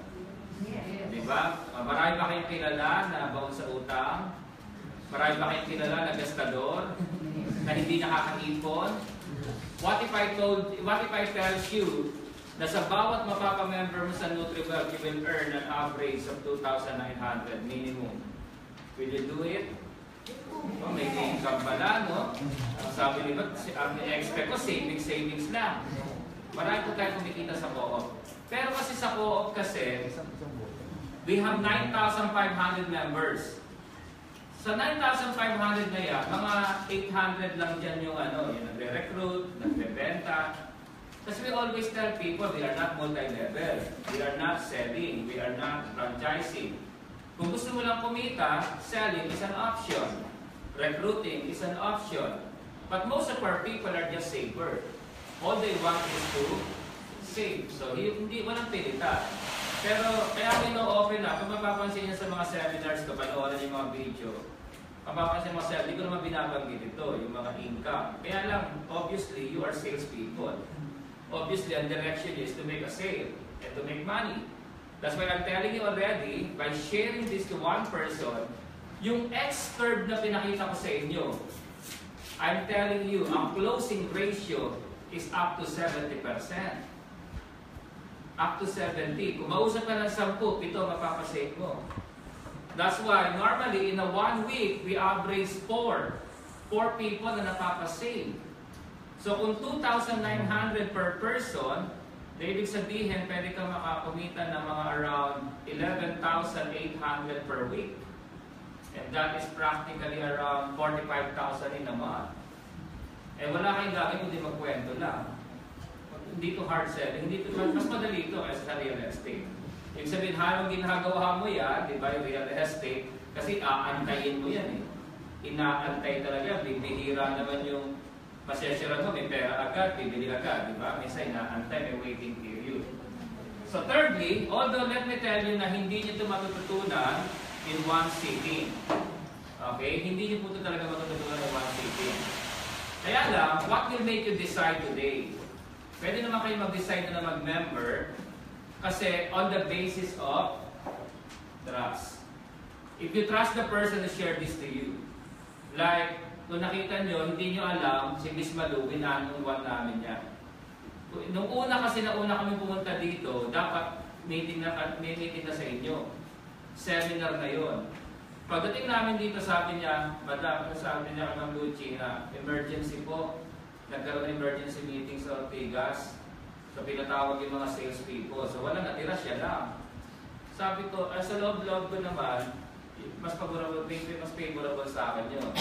Yes. Di ba? Ah, Marami ba kayong kilala na baon sa utang? Marami ba kayong kilala na gastador? Na hindi nakakaipon? What if I told, what if I tell you na sa bawat mapapamember mo sa NutriWell, you will earn an average of 2,900 minimum. Will you do it? Oh, may income pala, no? Sabi nila, si- ang expect ko, savings, savings lang. Marami po tayo kumikita sa co-op. Pero kasi sa co-op kasi, we have 9,500 members. Sa 9,500 na yan, mga 800 lang dyan yung ano, yung nagre-recruit, nagbebenta. Kasi we always tell people, we are not multi-level. We are not selling. We are not franchising. Kung gusto mo lang kumita, selling is an option. Recruiting is an option. But most of our people are just saver. All they want is to save. So, hindi, walang pilitan. Pero, kaya may no-open na. Kung mapapansin niyo sa mga seminars ko, panoorin yung mga video, mapapansin mo sa hindi ko naman binabanggit ito, yung mga income. Kaya lang, obviously, you are salespeople. Obviously, ang direction is to make a sale and to make money. That's why I'm telling you already, by sharing this to one person, yung X-curve na pinakita ko sa inyo, I'm telling you, ang closing ratio is up to 70%. Up to 70. Kung mausap ka ng 10, ito mapapasave mo. That's why normally in a one week, we average 4. 4 people na napapasave. So kung 2,900 per person, na ibig sabihin, pwede ka makakumita ng mga around 11,800 per week. And that is practically around 45,000 in a month. Eh wala kayong gagawin kundi magkwento lang. Hindi to hard selling, hindi to, mas madali ito kaysa sa real estate. Ibig sabihin, halong ginagawa mo yan, di ba, yung real estate, kasi aantayin mo yan eh. Inaantay talaga, bibihira naman yung masesira mo, may pera agad, bibili agad, di ba? Minsan inaantay, may waiting period. So thirdly, although let me tell you na hindi nyo ito matututunan in one sitting. Okay? Hindi nyo po ito talaga matututunan in one sitting. Kaya lang, what will make you decide today? Pwede naman kayo mag-decide na mag-member kasi on the basis of trust. If you trust the person to share this to you, like, kung nakita nyo, hindi nyo alam, si Miss Malu, winanong namin niya. Nung una kasi na una kami pumunta dito, dapat meeting na, may meeting na sa inyo. Seminar na yon. Pagdating namin dito, sabi niya, Madam, sabi niya Ma'am Lucy na emergency po, nagkaroon ng emergency meeting sa Ortigas. So pinatawag yung mga sales people. So wala natira siya lang. Sabi ko, ah, sa loob-loob ko naman, mas favorable, mas favorable sa akin yun.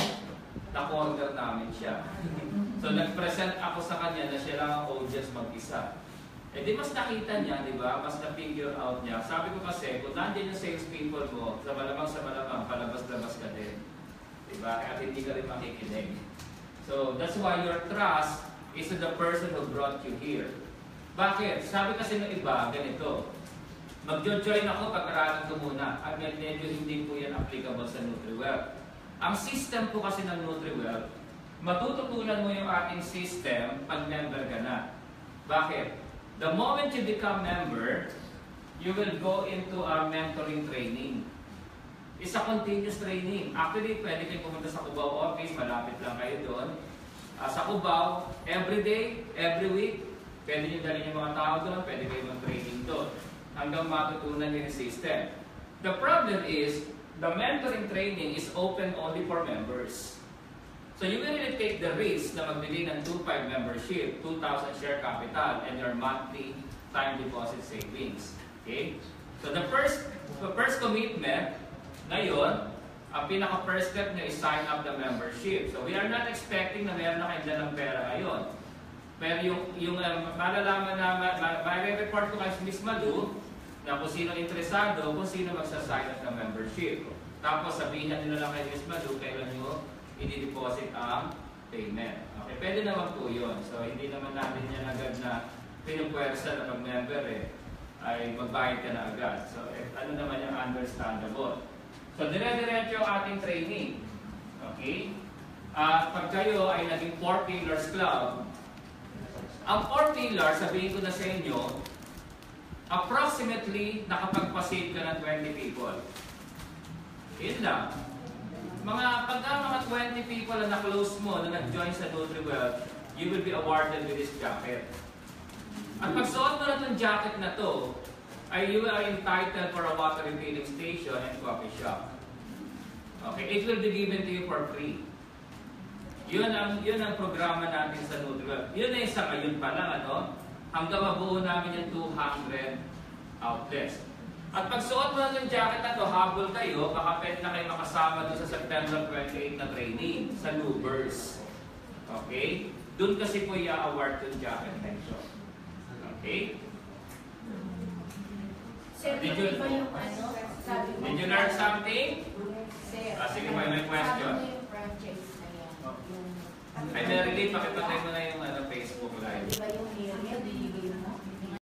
Na-order namin siya. So nag-present ako sa kanya na siya lang ang audience mag-isa. Eh di mas nakita niya, di ba? Mas na-figure out niya. Sabi ko kasi, kung nandiyan yung sales people mo, sa malamang sa malamang, palabas-labas ka din. Di ba? At hindi ka rin makikinig. So that's why your trust is to the person who brought you here. Bakit? Sabi kasi ng iba, ganito. Magjo-join ako pag-aralan ko muna. At med- medyo hindi po yan applicable sa NutriWell. Ang system po kasi ng NutriWell, matututunan mo yung ating system pag member ka na. Bakit? The moment you become member, you will go into our mentoring training. It's a continuous training. Actually, pwede kayo pumunta sa Cubao office, malapit lang kayo doon. Ah, sa Cubao, every day, every week, pwede nyo dalhin yung mga tao doon, pwede kayo mag-training doon. Hanggang matutunan nyo yung system. The problem is, the mentoring training is open only for members. So you will really take the risk na magbigay ng 2.5 membership, 2,000 share capital, and your monthly time deposit savings. Okay? So the first, the first commitment, ngayon, ang pinaka first step nyo is sign up the membership. So we are not expecting na meron na kayo ng pera ngayon. Pero yung, yung um, malalaman na, ma, ma, report ko kay Miss Malu, na kung sino interesado, kung sino magsa-sign up ng membership. Tapos sabihin nila lang kay Miss Malu, kailan nyo i-deposit ang payment. Okay, pwede naman po yun. So, hindi naman natin yan agad na pinupwersa na mag-member eh, ay magbayad ka na agad. So, eh, ano naman yung understandable. So, dire-diretso ating training. Okay? At pag kayo ay naging 4 Pillars Club, Ang four pillars, sabihin ko na sa inyo, approximately nakapagpa-save ka ng 20 people. Yun lang. Mga pagka mga 20 people na na-close mo na nag-join sa NutriWell, you will be awarded with this jacket. At pag suot mo na itong jacket na to, ay you are entitled for a water refilling station and coffee shop. Okay, it will be given to you for free. Yun ang yun ang programa natin sa NutriWell. Yun na yung sa ngayon pa lang ano, hanggang mabuo namin yung 200 outlets. At pag suot mo na yung jacket na to, habol kayo, baka pwede na kayo makasama doon sa September 28 na training sa Lubers. Okay? Doon kasi po i-award yung jacket na ito. Okay? Sir, Did you- iba yung ano? Sabi Did you learn something? Sir, Ah, sige, may- may question. Sabi yung franchise na yan. Yung, Ay, Merily, pakipatay mo na yung ano, Facebook live. ba yung